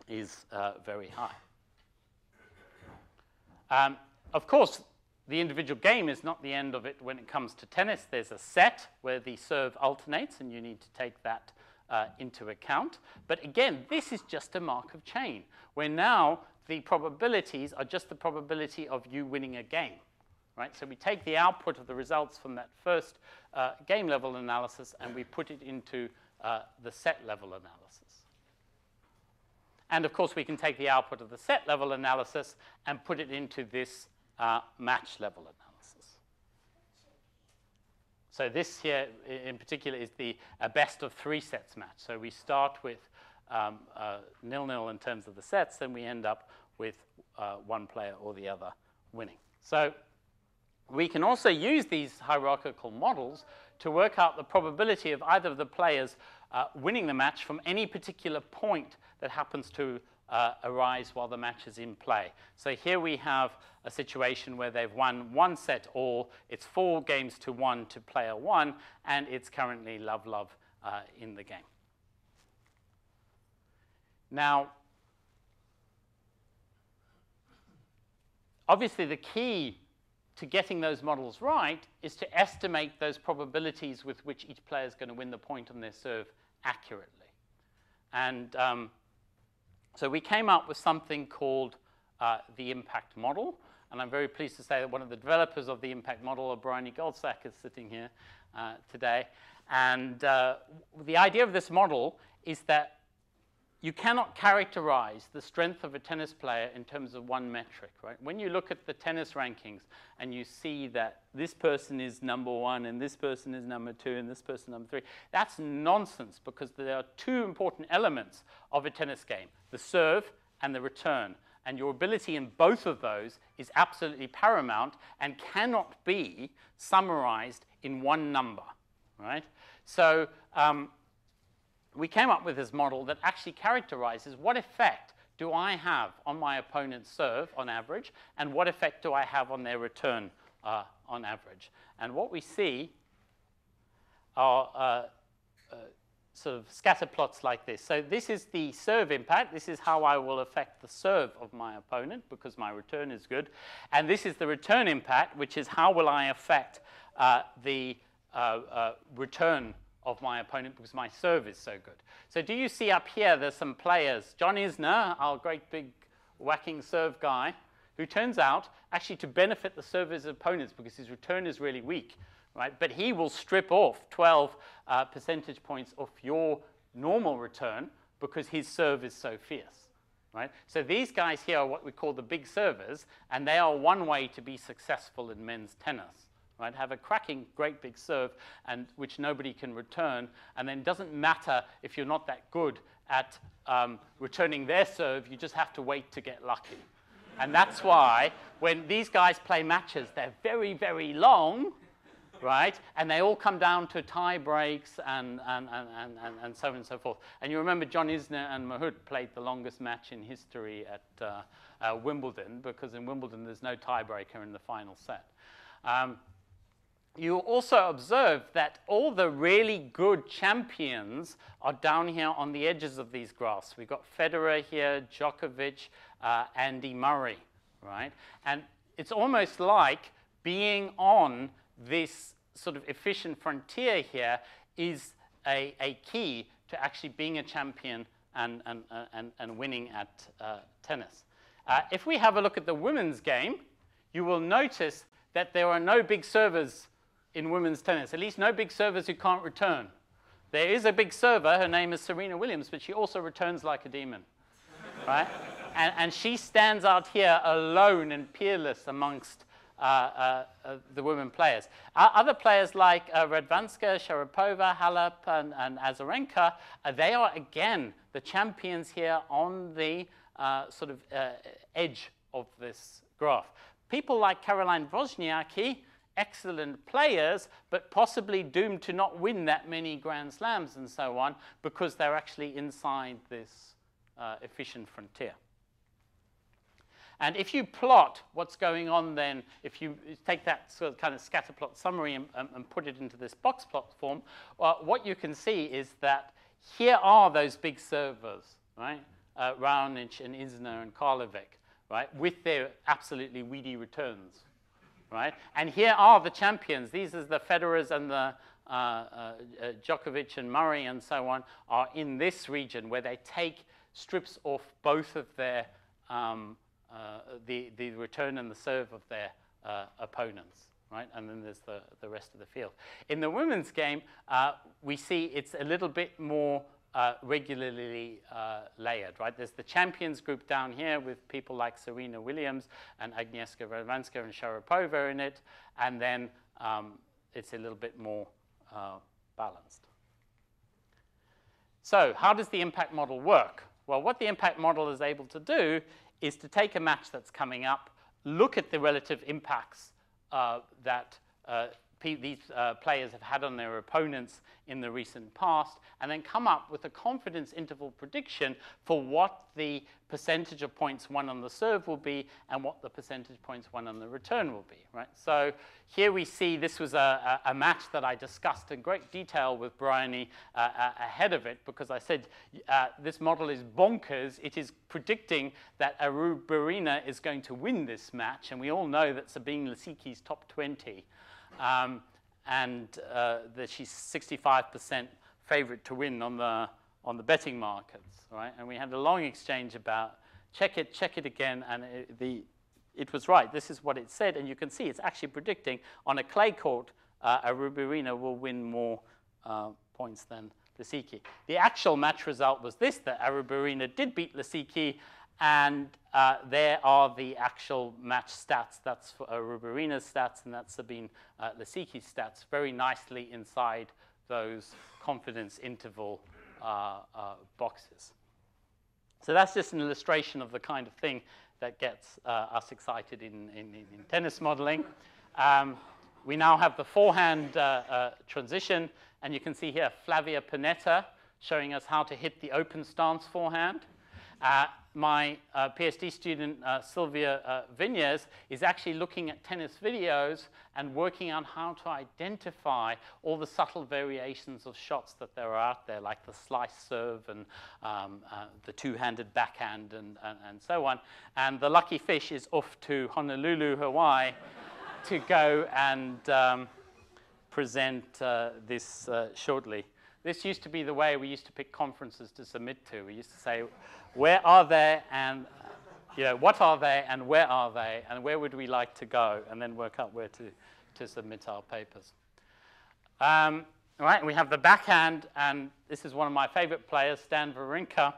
is uh, very high. Um, of course, the individual game is not the end of it when it comes to tennis. There's a set where the serve alternates, and you need to take that uh, into account. But again, this is just a Markov chain, where now the probabilities are just the probability of you winning a game. Right? So we take the output of the results from that first uh, game level analysis and we put it into uh, the set level analysis. And of course, we can take the output of the set level analysis and put it into this uh, match level analysis. So this here in particular is the best of three sets match. So we start with um, uh, nil-nil in terms of the sets, then we end up with uh, one player or the other winning. So we can also use these hierarchical models to work out the probability of either of the players uh, winning the match from any particular point that happens to uh, arise while the match is in play. So here we have a situation where they've won one set all. It's four games to one to player one, and it's currently love-love uh, in the game. Now, obviously the key to getting those models right is to estimate those probabilities with which each player is going to win the point on their serve accurately. And um, so we came up with something called uh, the impact model. And I'm very pleased to say that one of the developers of the impact model, Bryony Goldsack, is sitting here uh, today. And uh, the idea of this model is that you cannot characterize the strength of a tennis player in terms of one metric, right? When you look at the tennis rankings and you see that this person is number one and this person is number two and this person number three, that's nonsense because there are two important elements of a tennis game, the serve and the return. And your ability in both of those is absolutely paramount and cannot be summarized in one number, right? So um, we came up with this model that actually characterizes what effect do I have on my opponent's serve on average, and what effect do I have on their return uh, on average. And what we see are uh, uh, sort of scatter plots like this. So this is the serve impact. This is how I will affect the serve of my opponent because my return is good. And this is the return impact, which is how will I affect uh, the uh, uh, return of my opponent because my serve is so good. So do you see up here there's some players, John Isner, our great big whacking serve guy, who turns out actually to benefit the server's opponents because his return is really weak, right? But he will strip off 12 uh, percentage points off your normal return because his serve is so fierce, right? So these guys here are what we call the big servers, and they are one way to be successful in men's tennis right? Have a cracking, great big serve, and which nobody can return, and then doesn't matter if you're not that good at um, returning their serve, you just have to wait to get lucky. and that's why when these guys play matches, they're very, very long, right? And they all come down to tie breaks and, and, and, and, and so on and so forth. And you remember John Isner and Mahut played the longest match in history at uh, uh, Wimbledon because in Wimbledon there's no tiebreaker in the final set. Um, you also observe that all the really good champions are down here on the edges of these graphs. We've got Federer here, Djokovic, uh, Andy Murray, right? And it's almost like being on this sort of efficient frontier here is a, a key to actually being a champion and, and, and, and winning at uh, tennis. Uh, if we have a look at the women's game, you will notice that there are no big servers in women's tennis, at least no big servers who can't return. There is a big server, her name is Serena Williams, but she also returns like a demon, right? And, and she stands out here alone and peerless amongst uh, uh, uh, the women players. other players like uh, Radwanska, Sharapova, Halep, and, and Azarenka, uh, they are again the champions here on the sort of edge of this graph. People like Caroline Wozniacki, excellent players, but possibly doomed to not win that many Grand Slams and so on because they're actually inside this uh, efficient frontier. And if you plot what's going on then, if you take that sort of kind of scatter plot summary and, um, and put it into this box plot form, uh, what you can see is that here are those big servers, right? Uh, Raonic and Isner and Karlovic, right? With their absolutely weedy returns, right? And here are the champions. These are the Federers and the uh, uh, uh, Djokovic and Murray and so on are in this region where they take strips off both of their, um, uh, the, the return and the serve of their uh, opponents. Right? And then there's the, the rest of the field. In the women's game, uh, we see it's a little bit more uh, regularly uh, layered, right? There's the champions group down here with people like Serena Williams and Agnieszka Radwanska and Sharapova in it, and then um, it's a little bit more uh, balanced. So how does the impact model work? Well, what the impact model is able to do is to take a match that's coming up, look at the relative impacts uh, that uh, these uh, players have had on their opponents in the recent past, and then come up with a confidence interval prediction for what the percentage of points won on the serve will be and what the percentage points won on the return will be, right? So here we see this was a, a, a match that I discussed in great detail with Bryony uh, ahead of it because I said uh, this model is bonkers. It is predicting that Arruabarrena is going to win this match, and we all know that Sabine Lisicki's top 20 um, and uh, that she's 65% favorite to win on the, on the betting markets, right? And we had a long exchange about check it, check it again, and it, the, it was right. This is what it said, and you can see it's actually predicting on a clay court, uh, Arruabarrena will win more uh, points than Lisicki. The actual match result was this, that Arruabarrena did beat Lisicki, and uh, there are the actual match stats. That's for Arruabarrena's stats, and that's Sabine uh, Lisicki's stats, very nicely inside those confidence interval uh, uh, boxes. So that's just an illustration of the kind of thing that gets uh, us excited in, in, in tennis modeling. Um, we now have the forehand uh, uh, transition, and you can see here Flavia Pennetta showing us how to hit the open stance forehand. Uh, my uh, PhD student, uh, Sylvia uh, is actually looking at tennis videos and working on how to identify all the subtle variations of shots that there are out there, like the slice serve and um, uh, the two-handed backhand and, and, and, so on. And the lucky fish is off to Honolulu, Hawaii, to go and um, present uh, this shortly. This used to be the way we used to pick conferences to submit to. We used to say, where are they and you know, what are they and where are they and where would we like to go and then work out where to, to submit our papers. Um, right, we have the backhand and this is one of my favorite players, Stan Wawrinka.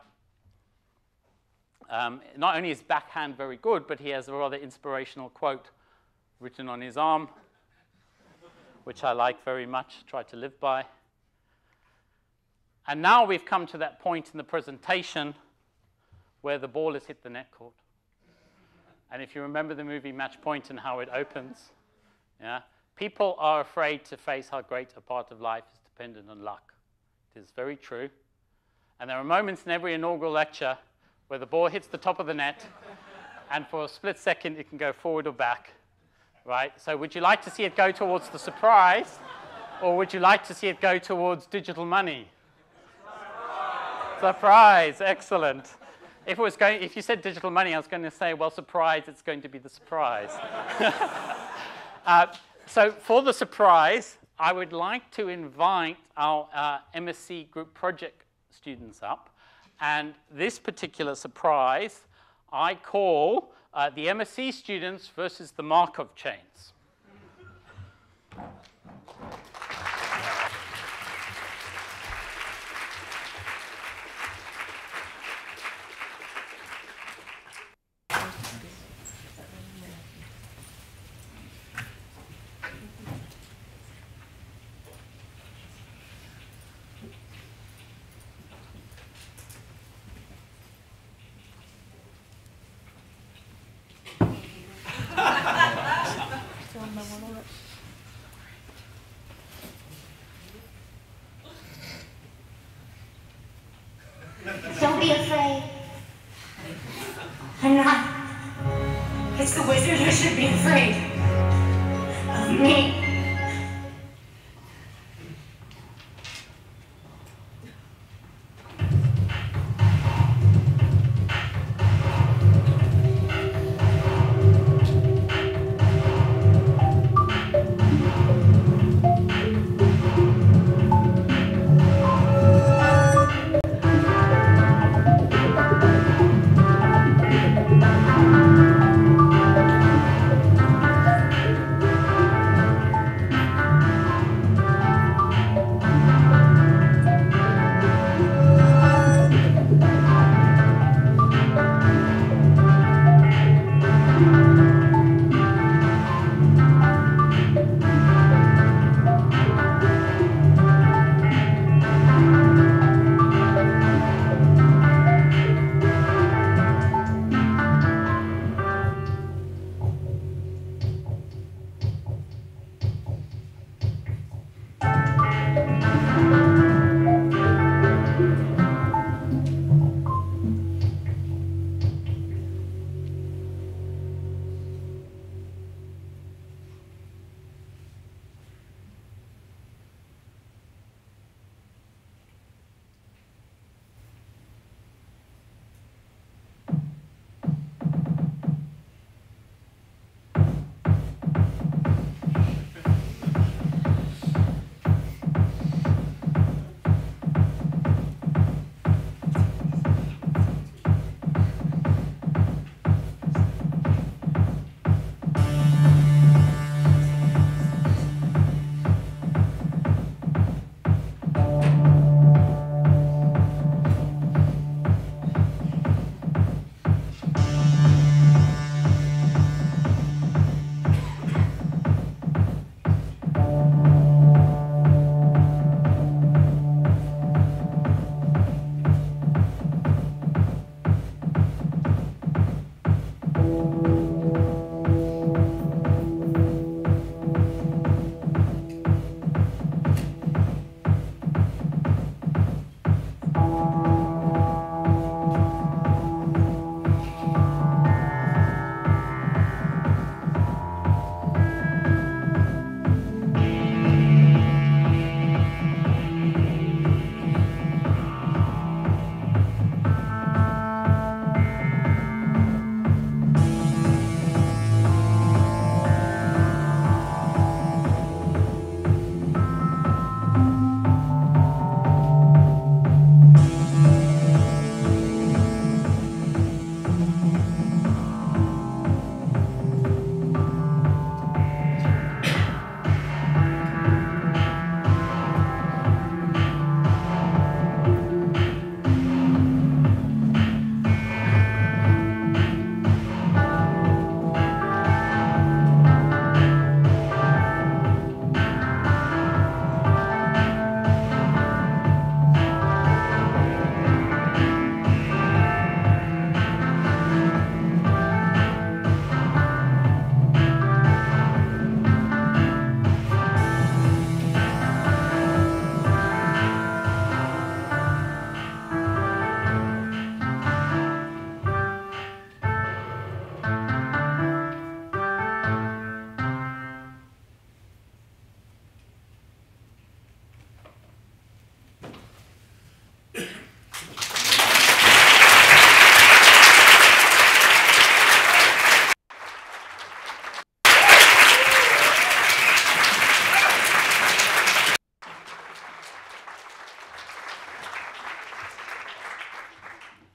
Um, not only is backhand very good, but he has a rather inspirational quote written on his arm, which I like very much, try to live by. And now we've come to that point in the presentation where the ball has hit the net cord. And if you remember the movie Match Point and how it opens, yeah, people are afraid to face how great a part of life is dependent on luck. It is very true. And there are moments in every inaugural lecture where the ball hits the top of the net, and for a split second it can go forward or back, right? So would you like to see it go towards the surprise, or would you like to see it go towards digital money? Surprise, surprise. excellent. If, it was going, if you said digital money, I was going to say, well, surprise, it's going to be the surprise. uh, so for the surprise, I would like to invite our uh, MSc group project students up. And this particular surprise, I call uh, the MSc students versus the Markov chains. wizard who should be afraid of me.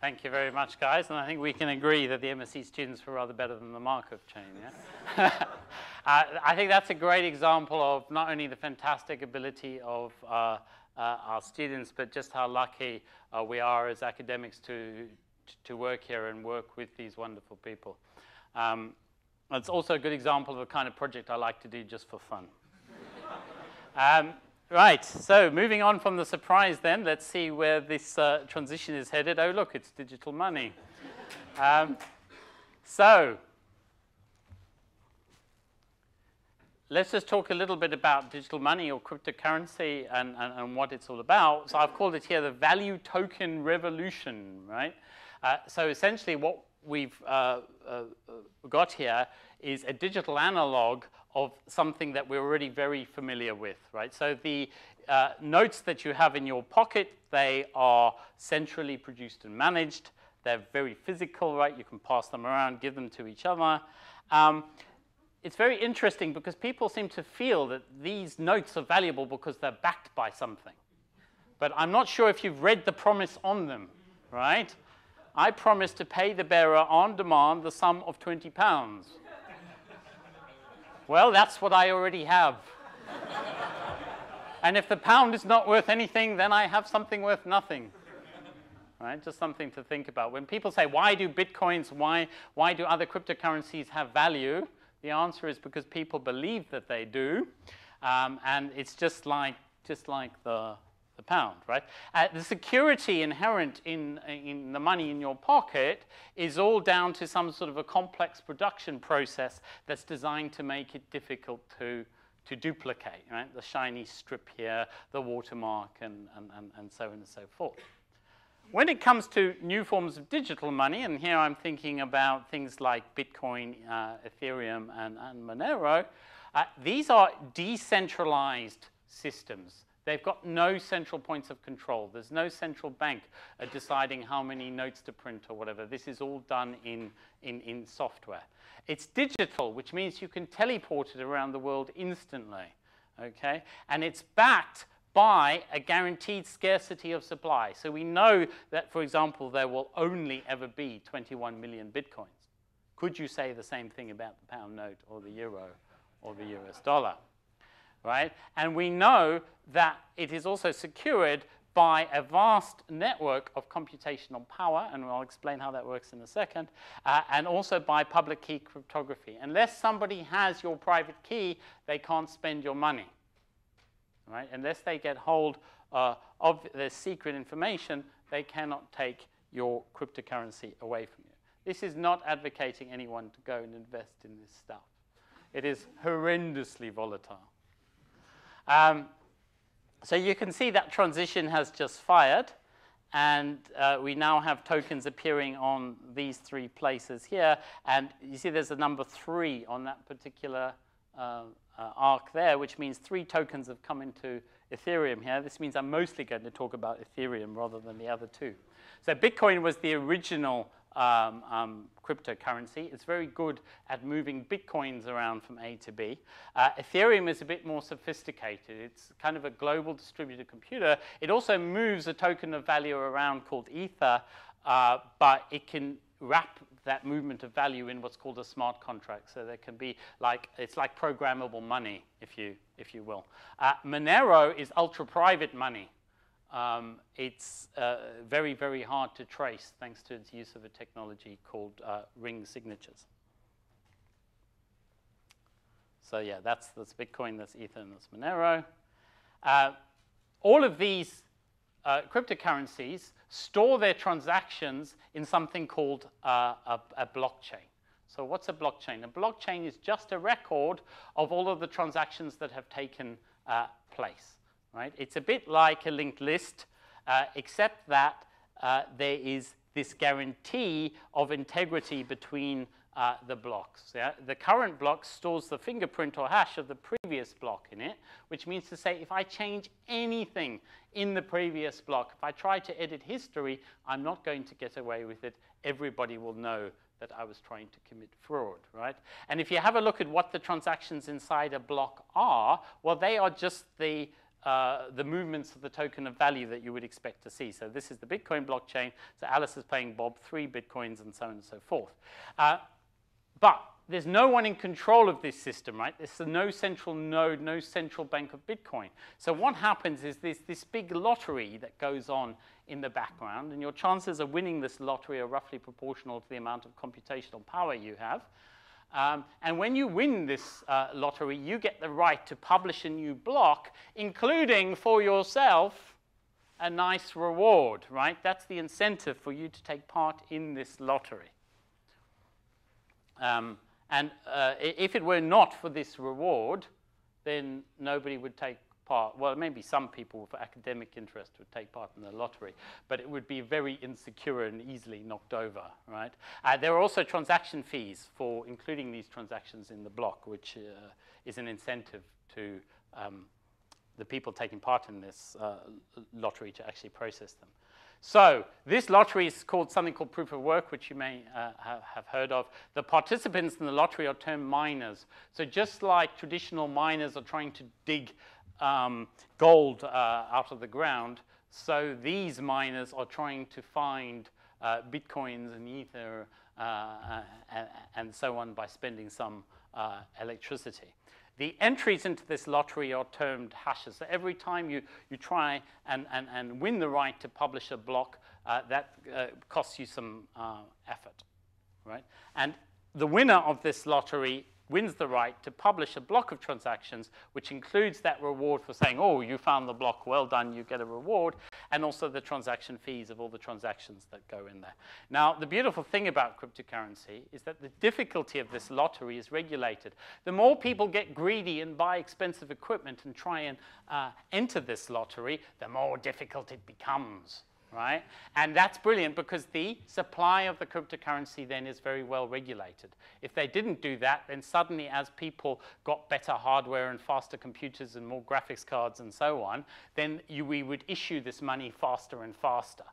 Thank you very much, guys. And I think we can agree that the MSc students were rather better than the Markov chain, yeah? uh, I think that's a great example of not only the fantastic ability of uh, uh, our students, but just how lucky uh, we are as academics to, to work here and work with these wonderful people. Um, it's also a good example of the kind of project I like to do just for fun. um, Right, so moving on from the surprise then, let's see where this uh, transition is headed. Oh, look, it's digital money. um, so, let's just talk a little bit about digital money or cryptocurrency and, and, and what it's all about. So I've called it here the value token revolution, right? Uh, so essentially what we've uh, uh got here is a digital analog of something that we're already very familiar with, right? So the uh, notes that you have in your pocket, they are centrally produced and managed. They're very physical, right? You can pass them around, give them to each other. Um, it's very interesting because people seem to feel that these notes are valuable because they're backed by something. But I'm not sure if you've read the promise on them, right? I promise to pay the bearer on demand the sum of 20 pounds. Well, that's what I already have. and if the pound is not worth anything, then I have something worth nothing. Right? Just something to think about. When people say, why do bitcoins, why, why do other cryptocurrencies have value? The answer is because people believe that they do. Um, and it's just like, just like the, the pound, right? Uh, the security inherent in, in the money in your pocket is all down to some sort of a complex production process that's designed to make it difficult to, to duplicate, right? The shiny strip here, the watermark, and, and, and, and so on and so forth. When it comes to new forms of digital money, and here I'm thinking about things like Bitcoin, uh, Ethereum, and, and Monero, uh, these are decentralized systems They've got no central points of control. There's no central bank uh, deciding how many notes to print or whatever. This is all done in, in, in software. It's digital, which means you can teleport it around the world instantly. Okay? And it's backed by a guaranteed scarcity of supply. So we know that, for example, there will only ever be 21 million bitcoins. Could you say the same thing about the pound note or the euro or the US dollar? Right? And we know that it is also secured by a vast network of computational power, and I'll explain how that works in a second, uh, and also by public key cryptography. Unless somebody has your private key, they can't spend your money, right? Unless they get hold uh, of the secret information, they cannot take your cryptocurrency away from you. This is not advocating anyone to go and invest in this stuff. It is horrendously volatile. Um, so you can see that transition has just fired. And uh, we now have tokens appearing on these three places here. And you see there's a number three on that particular uh, uh, arc there, which means three tokens have come into Ethereum here. This means I'm mostly going to talk about Ethereum rather than the other two. So Bitcoin was the original um, um, cryptocurrency. It's very good at moving bitcoins around from A to B. Uh, Ethereum is a bit more sophisticated. It's kind of a global distributed computer. It also moves a token of value around called Ether, uh, but it can wrap that movement of value in what's called a smart contract. So there can be like, it's like programmable money, if you, if you will. Uh, Monero is ultra private money um, it's uh, very, very hard to trace thanks to its use of a technology called uh, ring signatures. So yeah, that's, that's Bitcoin, that's Ether, and that's Monero. Uh, all of these uh, cryptocurrencies store their transactions in something called uh, a, a blockchain. So what's a blockchain? A blockchain is just a record of all of the transactions that have taken uh, place right? It's a bit like a linked list, uh, except that uh, there is this guarantee of integrity between uh, the blocks. Yeah? The current block stores the fingerprint or hash of the previous block in it, which means to say if I change anything in the previous block, if I try to edit history, I'm not going to get away with it. Everybody will know that I was trying to commit fraud, right? And if you have a look at what the transactions inside a block are, well, they are just the uh, the movements of the token of value that you would expect to see. So this is the Bitcoin blockchain. So Alice is paying Bob three Bitcoins and so on and so forth. Uh, but there's no one in control of this system, right? There's no central node, no central bank of Bitcoin. So what happens is there's this big lottery that goes on in the background, and your chances of winning this lottery are roughly proportional to the amount of computational power you have. Um, and when you win this uh, lottery, you get the right to publish a new block, including for yourself a nice reward, right? That's the incentive for you to take part in this lottery. Um, and uh, if it were not for this reward, then nobody would take part. Well, maybe some people for academic interest would take part in the lottery, but it would be very insecure and easily knocked over, right? Uh, there are also transaction fees for including these transactions in the block, which uh, is an incentive to um, the people taking part in this uh, lottery to actually process them. So this lottery is called something called proof of work, which you may uh, have heard of. The participants in the lottery are termed miners. So just like traditional miners are trying to dig um, gold uh, out of the ground, so these miners are trying to find uh, bitcoins and ether uh, and, and, so on by spending some uh, electricity. The entries into this lottery are termed hashes. So every time you, you try and, and, and win the right to publish a block, uh, that uh, costs you some uh, effort, right? And the winner of this lottery wins the right to publish a block of transactions, which includes that reward for saying, oh, you found the block, well done, you get a reward, and also the transaction fees of all the transactions that go in there. Now, the beautiful thing about cryptocurrency is that the difficulty of this lottery is regulated. The more people get greedy and buy expensive equipment and try and uh, enter this lottery, the more difficult it becomes right? And that's brilliant because the supply of the cryptocurrency then is very well regulated. If they didn't do that, then suddenly as people got better hardware and faster computers and more graphics cards and so on, then you, we would issue this money faster and faster.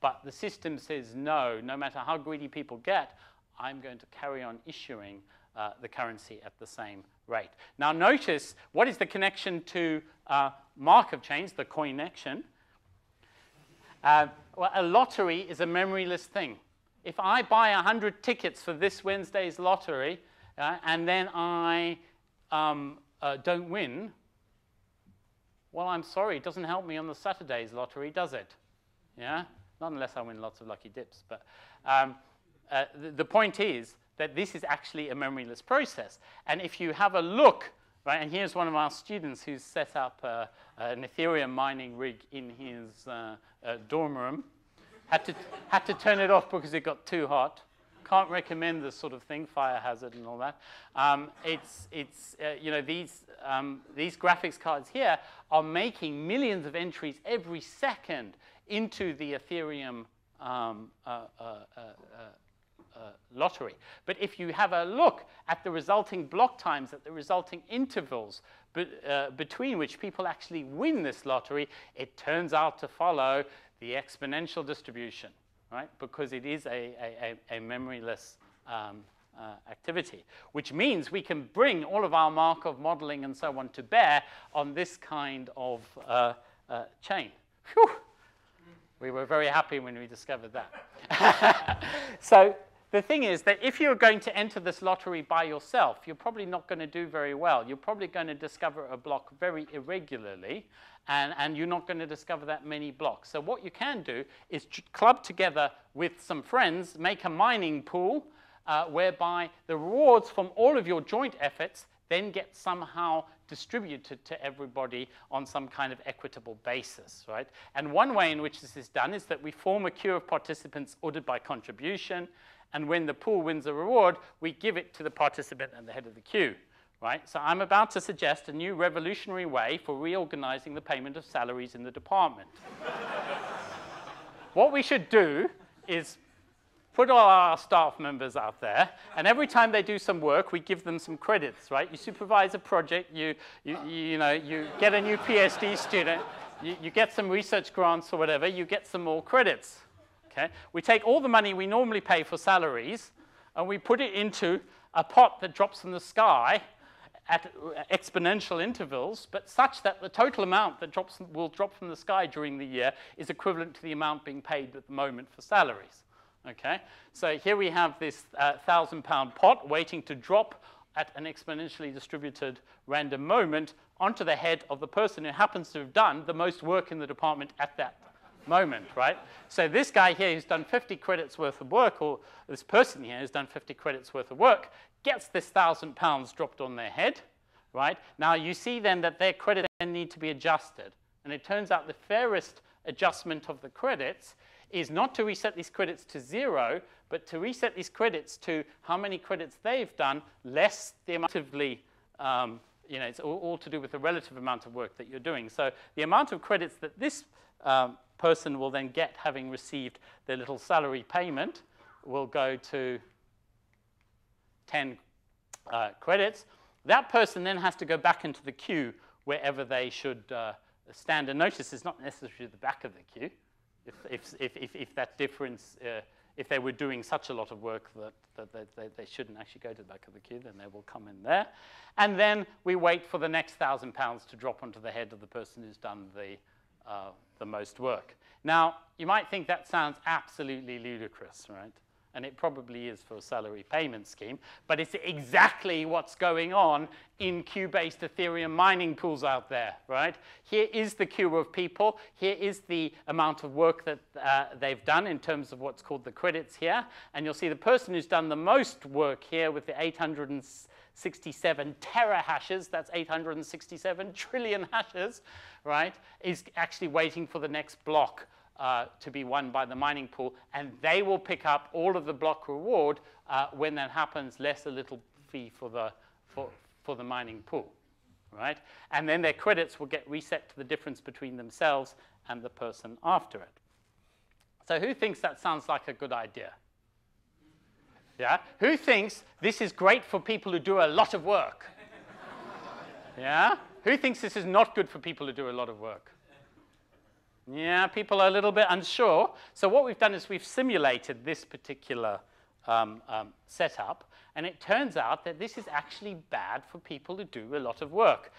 But the system says no, no matter how greedy people get, I'm going to carry on issuing uh, the currency at the same rate. Now notice, what is the connection to uh, Markov chains, the connection? Uh, well, a lottery is a memoryless thing. If I buy 100 tickets for this Wednesday's lottery uh, and then I um, uh, don't win, well, I'm sorry, it doesn't help me on the Saturday's lottery, does it? Yeah? Not unless I win lots of lucky dips. But um, uh, the point is that this is actually a memoryless process. And if you have a look Right, and here's one of our students who's set up uh, an Ethereum mining rig in his uh, uh, dorm room. Had to, had to turn it off because it got too hot. Can't recommend this sort of thing, fire hazard and all that. Um, it's, it's uh, you know, these, um, these graphics cards here are making millions of entries every second into the Ethereum um, uh, lottery. But if you have a look at the resulting block times, at the resulting intervals be, uh, between which people actually win this lottery, it turns out to follow the exponential distribution, right? Because it is a, a, a memoryless um, uh, activity, which means we can bring all of our Markov modeling and so on to bear on this kind of uh, uh, chain. Whew. We were very happy when we discovered that. so the thing is that if you're going to enter this lottery by yourself, you're probably not going to do very well. You're probably going to discover a block very irregularly, and, and you're not going to discover that many blocks. So what you can do is club together with some friends, make a mining pool, uh, whereby the rewards from all of your joint efforts then get somehow distributed to everybody on some kind of equitable basis, right? And one way in which this is done is that we form a queue of participants ordered by contribution, and when the pool wins a reward, we give it to the participant at the head of the queue. Right? So I'm about to suggest a new revolutionary way for reorganizing the payment of salaries in the department. what we should do is put all our staff members out there, and every time they do some work, we give them some credits, right? You supervise a project, you, you, you know, you get a new PhD student, you, you get some research grants or whatever, you get some more credits. Okay? We take all the money we normally pay for salaries and we put it into a pot that drops from the sky at exponential intervals, but such that the total amount that drops, will drop from the sky during the year is equivalent to the amount being paid at the moment for salaries. Okay, so here we have this uh, thousand pound pot waiting to drop at an exponentially distributed random moment onto the head of the person who happens to have done the most work in the department at that moment, right? So this guy here who's done 50 credits worth of work, or this person here who's done 50 credits worth of work, gets this thousand pounds dropped on their head, right? Now you see then that their credit then need to be adjusted. And it turns out the fairest adjustment of the credits is not to reset these credits to zero, but to reset these credits to how many credits they've done, less the amount of, um, you know, it's all, all, to do with the relative amount of work that you're doing. So the amount of credits that this um, person will then get having received their little salary payment will go to 10 uh, credits. That person then has to go back into the queue wherever they should uh, stand. And notice it's not necessarily the back of the queue. If, if, if, if, if that difference, uh, if they were doing such a lot of work that, that, that they, they, shouldn't actually go to the back of the queue, then they will come in there. And then we wait for the next thousand pounds to drop onto the head of the person who's done the, uh, the most work. Now, you might think that sounds absolutely ludicrous, right? and it probably is for a salary payment scheme, but it's exactly what's going on in queue-based Ethereum mining pools out there, right? Here is the queue of people. Here is the amount of work that uh, they've done in terms of what's called the credits here. And you'll see the person who's done the most work here with the 867 terahashes, that's 867 trillion hashes, right, is actually waiting for the next block uh, to be won by the mining pool, and they will pick up all of the block reward uh, when that happens, less a little fee for the, for, for the mining pool, right? And then their credits will get reset to the difference between themselves and the person after it. So who thinks that sounds like a good idea? Yeah? Who thinks this is great for people who do a lot of work? yeah? Who thinks this is not good for people who do a lot of work? Yeah, people are a little bit unsure. So what we've done is we've simulated this particular um, um, setup, and it turns out that this is actually bad for people who do a lot of work.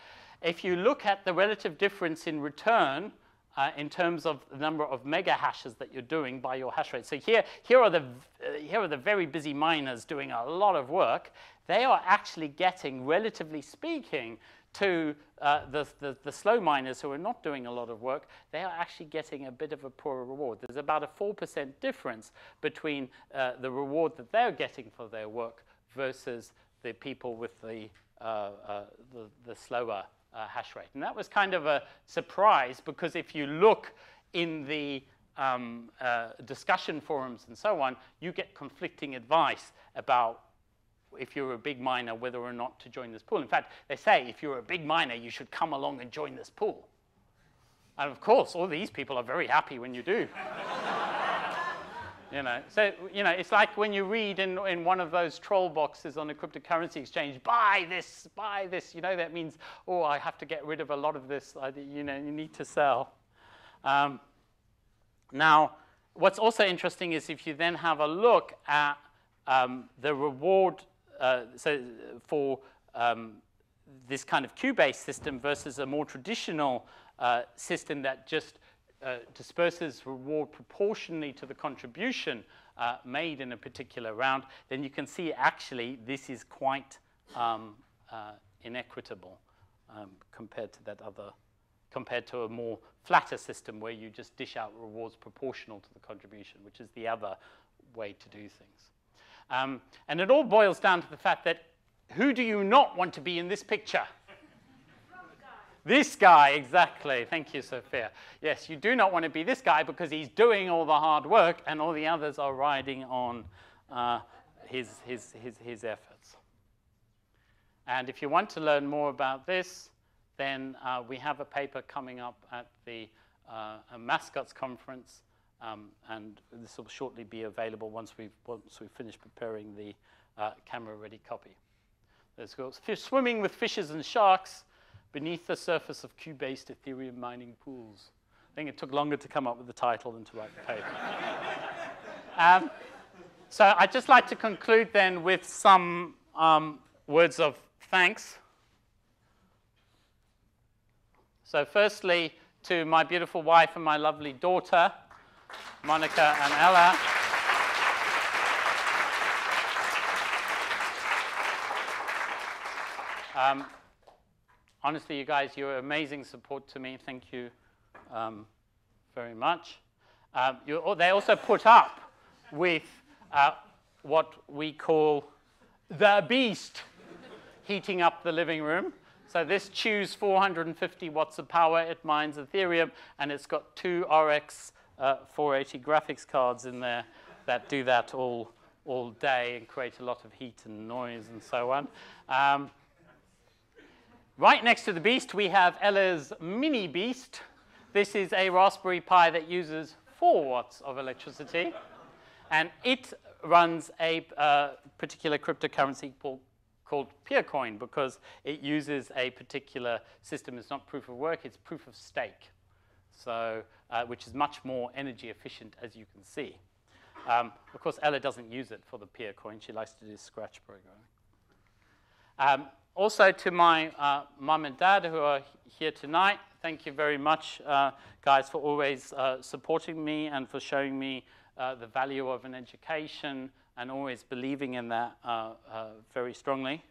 If you look at the relative difference in return uh, in terms of the number of mega hashes that you're doing by your hash rate. So here, here, are the, uh, here are the very busy miners doing a lot of work. They are actually getting, relatively speaking, to uh, the, the, the, slow miners who are not doing a lot of work, they are actually getting a bit of a poorer reward. There's about a 4% difference between uh, the reward that they're getting for their work versus the people with the, uh, uh the, the, slower uh, hash rate. And that was kind of a surprise because if you look in the um, uh, discussion forums and so on, you get conflicting advice about if you're a big miner, whether or not to join this pool. In fact, they say if you're a big miner, you should come along and join this pool. And of course, all these people are very happy when you do. you know, so you know, it's like when you read in, in one of those troll boxes on a cryptocurrency exchange, buy this, buy this. You know, that means, oh, I have to get rid of a lot of this. I, you know, you need to sell. Um, now, what's also interesting is if you then have a look at um, the reward uh, so for um, this kind of queue-based system versus a more traditional uh, system that just uh, disperses reward proportionally to the contribution uh, made in a particular round, then you can see actually this is quite um, uh, inequitable um, compared to that other, compared to a more flatter system where you just dish out rewards proportional to the contribution, which is the other way to do things. Um, and it all boils down to the fact that who do you not want to be in this picture? This guy, exactly. Thank you, Sophia. Yes, you do not want to be this guy because he's doing all the hard work and all the others are riding on uh, his, his, his, his efforts. And if you want to learn more about this, then uh, we have a paper coming up at the uh, Mascots Conference um, and this will shortly be available once we've, once we've finished preparing the uh, camera-ready copy. Go. Swimming with fishes and sharks beneath the surface of queue-based Ethereum mining pools. I think it took longer to come up with the title than to write the paper. um, so I'd just like to conclude then with some um, words of thanks. So firstly, to my beautiful wife and my lovely daughter, Monica and Ella. Um, honestly, you guys, you're amazing support to me. Thank you um, very much. Um, you, they also put up with uh, what we call the beast heating up the living room. So this chews 450 watts of power. It mines Ethereum, and it's got two RX uh, 480 graphics cards in there that do that all, all day and create a lot of heat and noise and so on. Um, right next to the Beast, we have Ella's Mini Beast. This is a Raspberry Pi that uses 4 watts of electricity, and it runs a uh, particular cryptocurrency called, Peercoin because it uses a particular system. It's not proof of work, it's proof of stake so, uh, which is much more energy efficient, as you can see. Um, of course, Ella doesn't use it for the Peercoin. She likes to do Scratch programming. Um, also, to my uh, mum and dad who are here tonight, thank you very much, uh, guys, for always uh, supporting me and for showing me uh, the value of an education and always believing in that uh, uh, very strongly.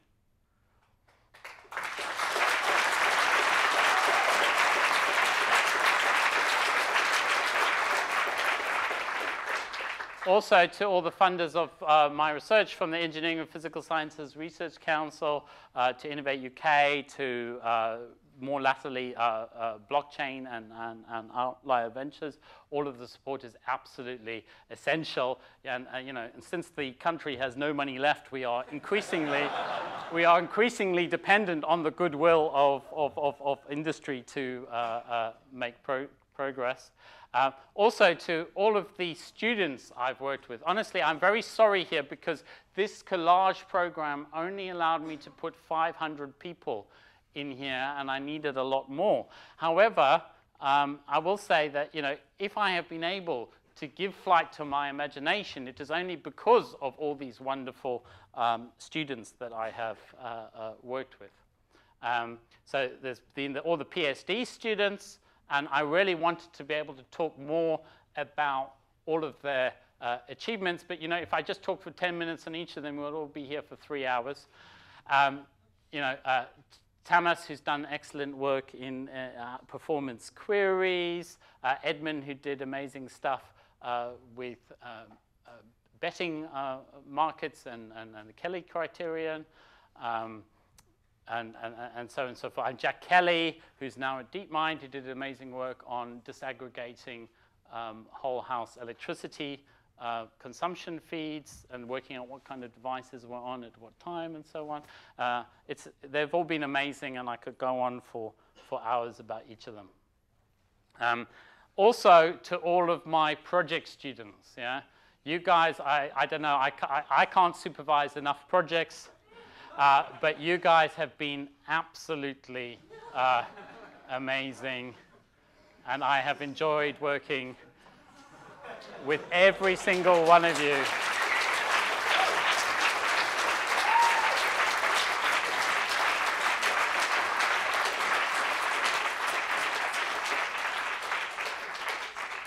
Also to all the funders of uh, my research from the Engineering and Physical Sciences Research Council, uh, to Innovate UK, to uh, more latterly uh, uh, blockchain and, and, and, outlier ventures. All of the support is absolutely essential. And, uh, you know, and since the country has no money left, we are increasingly, we are increasingly dependent on the goodwill of, of, of, of industry to make pro progress. Uh, also to all of the students I've worked with. Honestly, I'm very sorry here because this collage program only allowed me to put 500 people in here and I needed a lot more. However, um, I will say that, you know, if I have been able to give flight to my imagination, it is only because of all these wonderful um, students that I have uh, uh, worked with. Um, so there's the, all the PhD students, and I really wanted to be able to talk more about all of their uh, achievements. But, you know, if I just talk for 10 minutes on each of them, we'll all be here for three hours. Um, you know, uh, Tamas, who's done excellent work in uh, uh performance queries. Uh, Edmund, who did amazing stuff uh, with um, betting markets and, and, and, the Kelly criterion. Um, and, and, and so on and so forth. And Jack Kelly, who's now at DeepMind, who did amazing work on disaggregating um, whole house electricity uh, consumption feeds and working out what kind of devices were on at what time and so on. Uh, it's, they've all been amazing, and I could go on for, for hours about each of them. Um, also, to all of my project students, yeah, you guys, I, I don't know, I, I, I can't supervise enough projects. Uh, but you guys have been absolutely uh, amazing. And I have enjoyed working with every single one of you.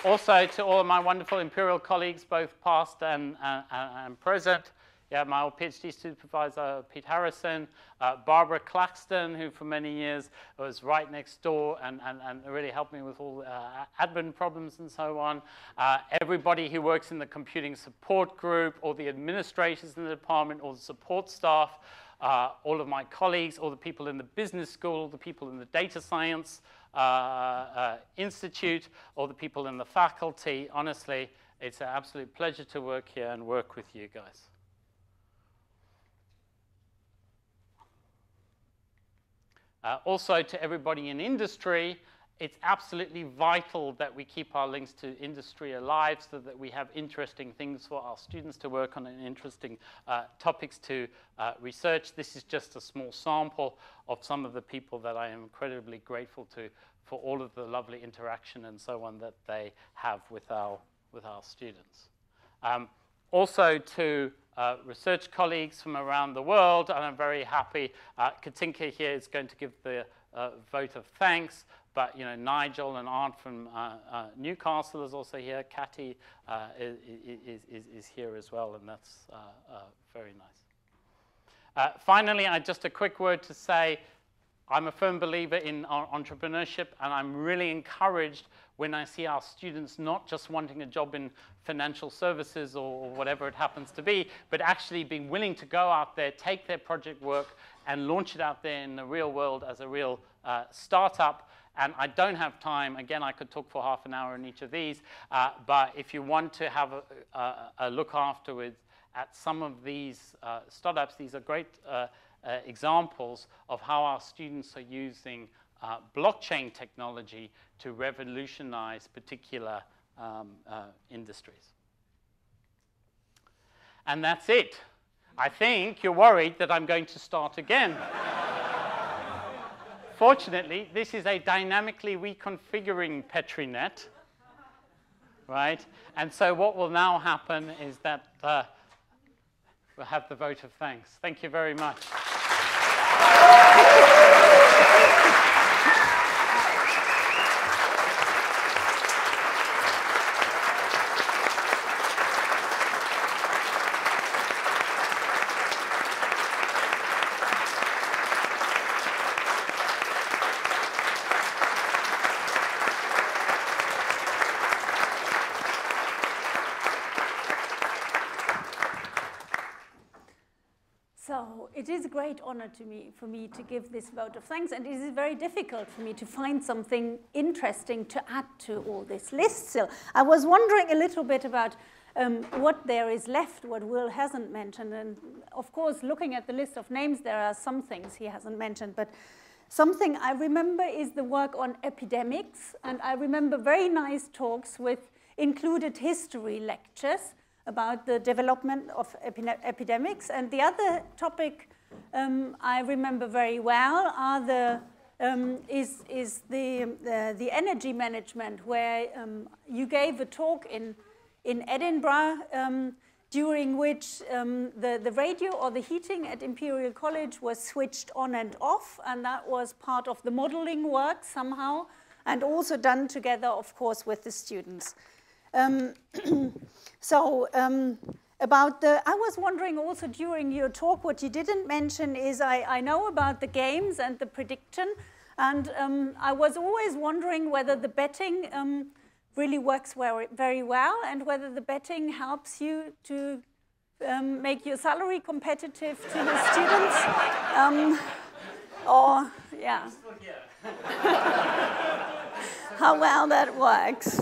Also, to all of my wonderful Imperial colleagues, both past and, uh, and present, yeah, my old PhD supervisor, Pete Harrison, uh, Barbara Claxton, who for many years was right next door and, and, and really helped me with all uh, admin problems and so on. Uh, everybody who works in the computing support group, all the administrators in the department, all the support staff, uh, all of my colleagues, all the people in the business school, all the people in the data science uh, uh, institute, all the people in the faculty. Honestly, it's an absolute pleasure to work here and work with you guys. Uh, also to everybody in industry, it's absolutely vital that we keep our links to industry alive so that we have interesting things for our students to work on and interesting uh, topics to uh, research. This is just a small sample of some of the people that I am incredibly grateful to for all of the lovely interaction and so on that they have with our, with our students. Um, also to uh, research colleagues from around the world, and I'm very happy. Uh, Katinka here is going to give the uh, vote of thanks, but you know, Nigel and Aad from uh, uh, Newcastle is also here. Catty uh, is, is, is, here as well, and that's very nice. finally, I, just a quick word to say, I'm a firm believer in entrepreneurship, and I'm really encouraged when I see our students not just wanting a job in financial services or, whatever it happens to be, but actually being willing to go out there, take their project work, and launch it out there in the real world as a real uh, startup. And I don't have time. Again, I could talk for half an hour on each of these. Uh, but if you want to have a, a, a, look afterwards at some of these uh, startups, these are great uh, uh, examples of how our students are using uh, blockchain technology to revolutionize particular um, uh, industries. And that's it. I think you're worried that I'm going to start again. Fortunately, this is a dynamically reconfiguring Petri net, right? And so what will now happen is that uh, we'll have the vote of thanks. Thank you very much. great honor to me, for me to give this vote of thanks, and it is very difficult for me to find something interesting to add to all this list still. I was wondering a little bit about um, what there is left, what Will hasn't mentioned, and of course, looking at the list of names, there are some things he hasn't mentioned, but something I remember is the work on epidemics, and I remember very nice talks with included history lectures about the development of epidemics. And the other topic um, I remember very well are the um, is, is the, the energy management where um, you gave a talk in, in Edinburgh um, during which um, the, the radio or the heating at Imperial College was switched on and off and that was part of the modeling work somehow and also done together of course with the students. Um, so about the, I was wondering also during your talk, what you didn't mention is I, I know about the games and the prediction, and um, I was always wondering whether the betting um, really works very, well and whether the betting helps you to um, make your salary competitive to the students. Um, or, yeah. How well that works.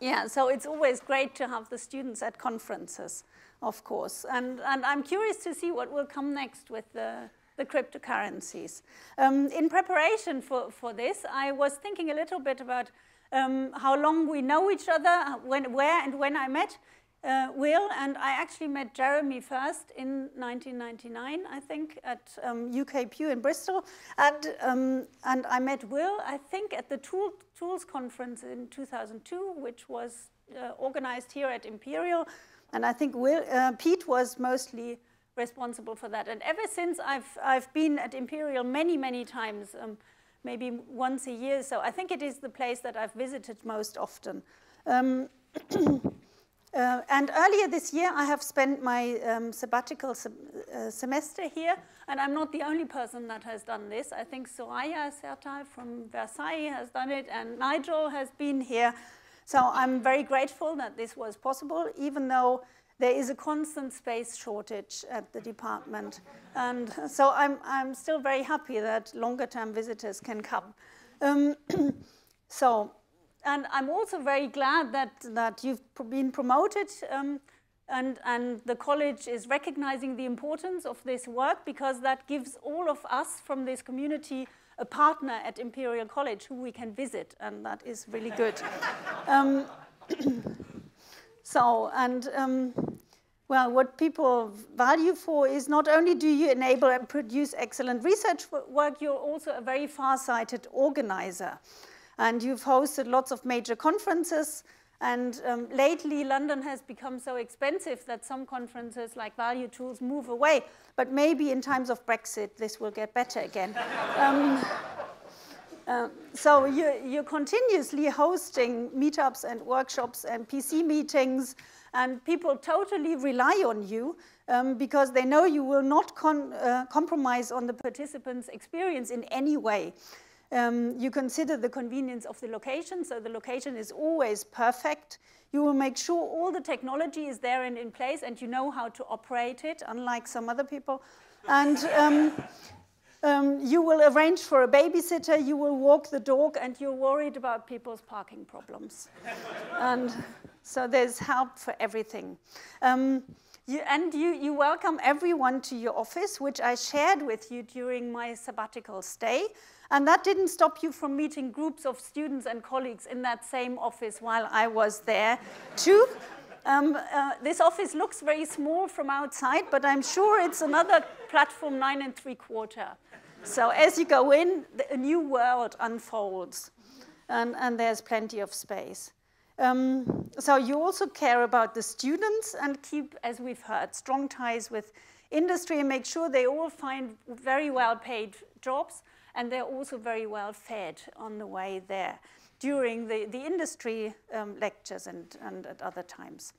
Yeah, so it's always great to have the students at conferences, of course. And, and I'm curious to see what will come next with the, the cryptocurrencies. Um, in preparation for, for this, I was thinking a little bit about um, how long we know each other, when, where and when I met uh, Will, and I actually met Jeremy first in 1999, I think, at um, in Bristol. And, um, and I met Will, I think, at the Tool, Tools Conference in 2002, which was uh, organized here at Imperial. And I think Will, uh, Pete was mostly responsible for that. And ever since, I've, I've been at Imperial many, many times, um, maybe once a year. So I think it is the place that I've visited most often. Uh, and earlier this year, I have spent my um, sabbatical uh, semester here, and I'm not the only person that has done this. I think Soraya Sertai from Versailles has done it, and Nigel has been here. So I'm very grateful that this was possible, even though there is a constant space shortage at the department. And so I'm, I'm still very happy that longer term visitors can come. Um, so and I'm also very glad that, that you've been promoted um, and, and the college is recognizing the importance of this work because that gives all of us from this community a partner at Imperial College who we can visit, and that is really good. um, so, and um, well, what people value for is not only do you enable and produce excellent research work, you're also a very far-sighted organizer. And you've hosted lots of major conferences. And um, lately, London has become so expensive that some conferences like Value Tools move away. But maybe in times of Brexit, this will get better again. um, Um, so you, you're continuously hosting meetups and workshops and PC meetings, and people totally rely on you um, because they know you will not uh, compromise on the participants' experience in any way. Um, you consider the convenience of the location, so the location is always perfect. You will make sure all the technology is there and in place and you know how to operate it, unlike some other people. And um, um, you will arrange for a babysitter, you will walk the dog, and you're worried about people's parking problems. and so there's help for everything. Um, you, and you, you welcome everyone to your office, which I shared with you during my sabbatical stay. And that didn't stop you from meeting groups of students and colleagues in that same office while I was there, too. Um, uh, this office looks very small from outside, but I'm sure it's another platform nine and three quarter. So as you go in, a new world unfolds, and, and there's plenty of space. Um, so you also care about the students and keep, as we've heard, strong ties with industry and make sure they all find very well paid jobs and they're also very well fed on the way there during the, the industry um, lectures and, and at other times.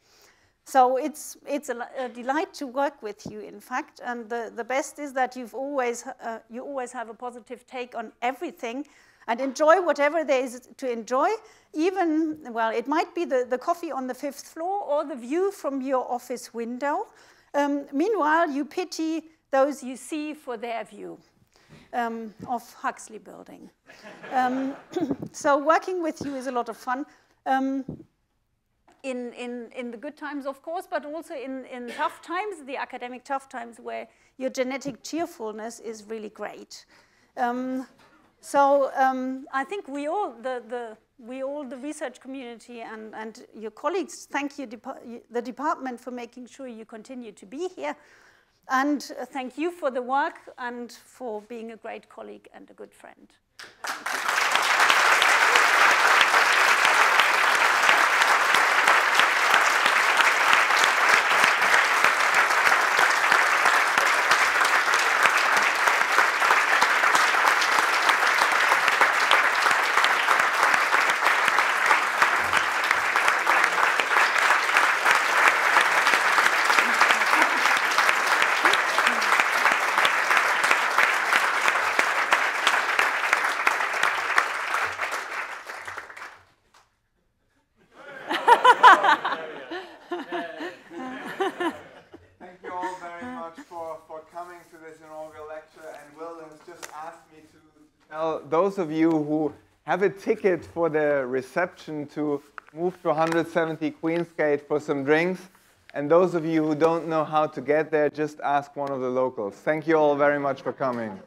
So it's, it's a, a, delight to work with you, in fact, and the, the best is that you've always, uh, you always have a positive take on everything and enjoy whatever there is to enjoy, even, well, it might be the, the coffee on the fifth floor or the view from your office window. Um, meanwhile, you pity those you see for their view um, of Huxley Building. Um, so working with you is a lot of fun. Um, in, in, in the good times, of course, but also in, in tough times, the academic tough times where your genetic cheerfulness is really great. Um, so um, I think we all, the, the, we all, the research community and, and your colleagues, thank you, the department for making sure you continue to be here. And uh, thank you for the work and for being a great colleague and a good friend. Those of you who have a ticket for the reception to move to 170 Queen's Gate for some drinks. And those of you who don't know how to get there, just ask one of the locals. Thank you all very much for coming.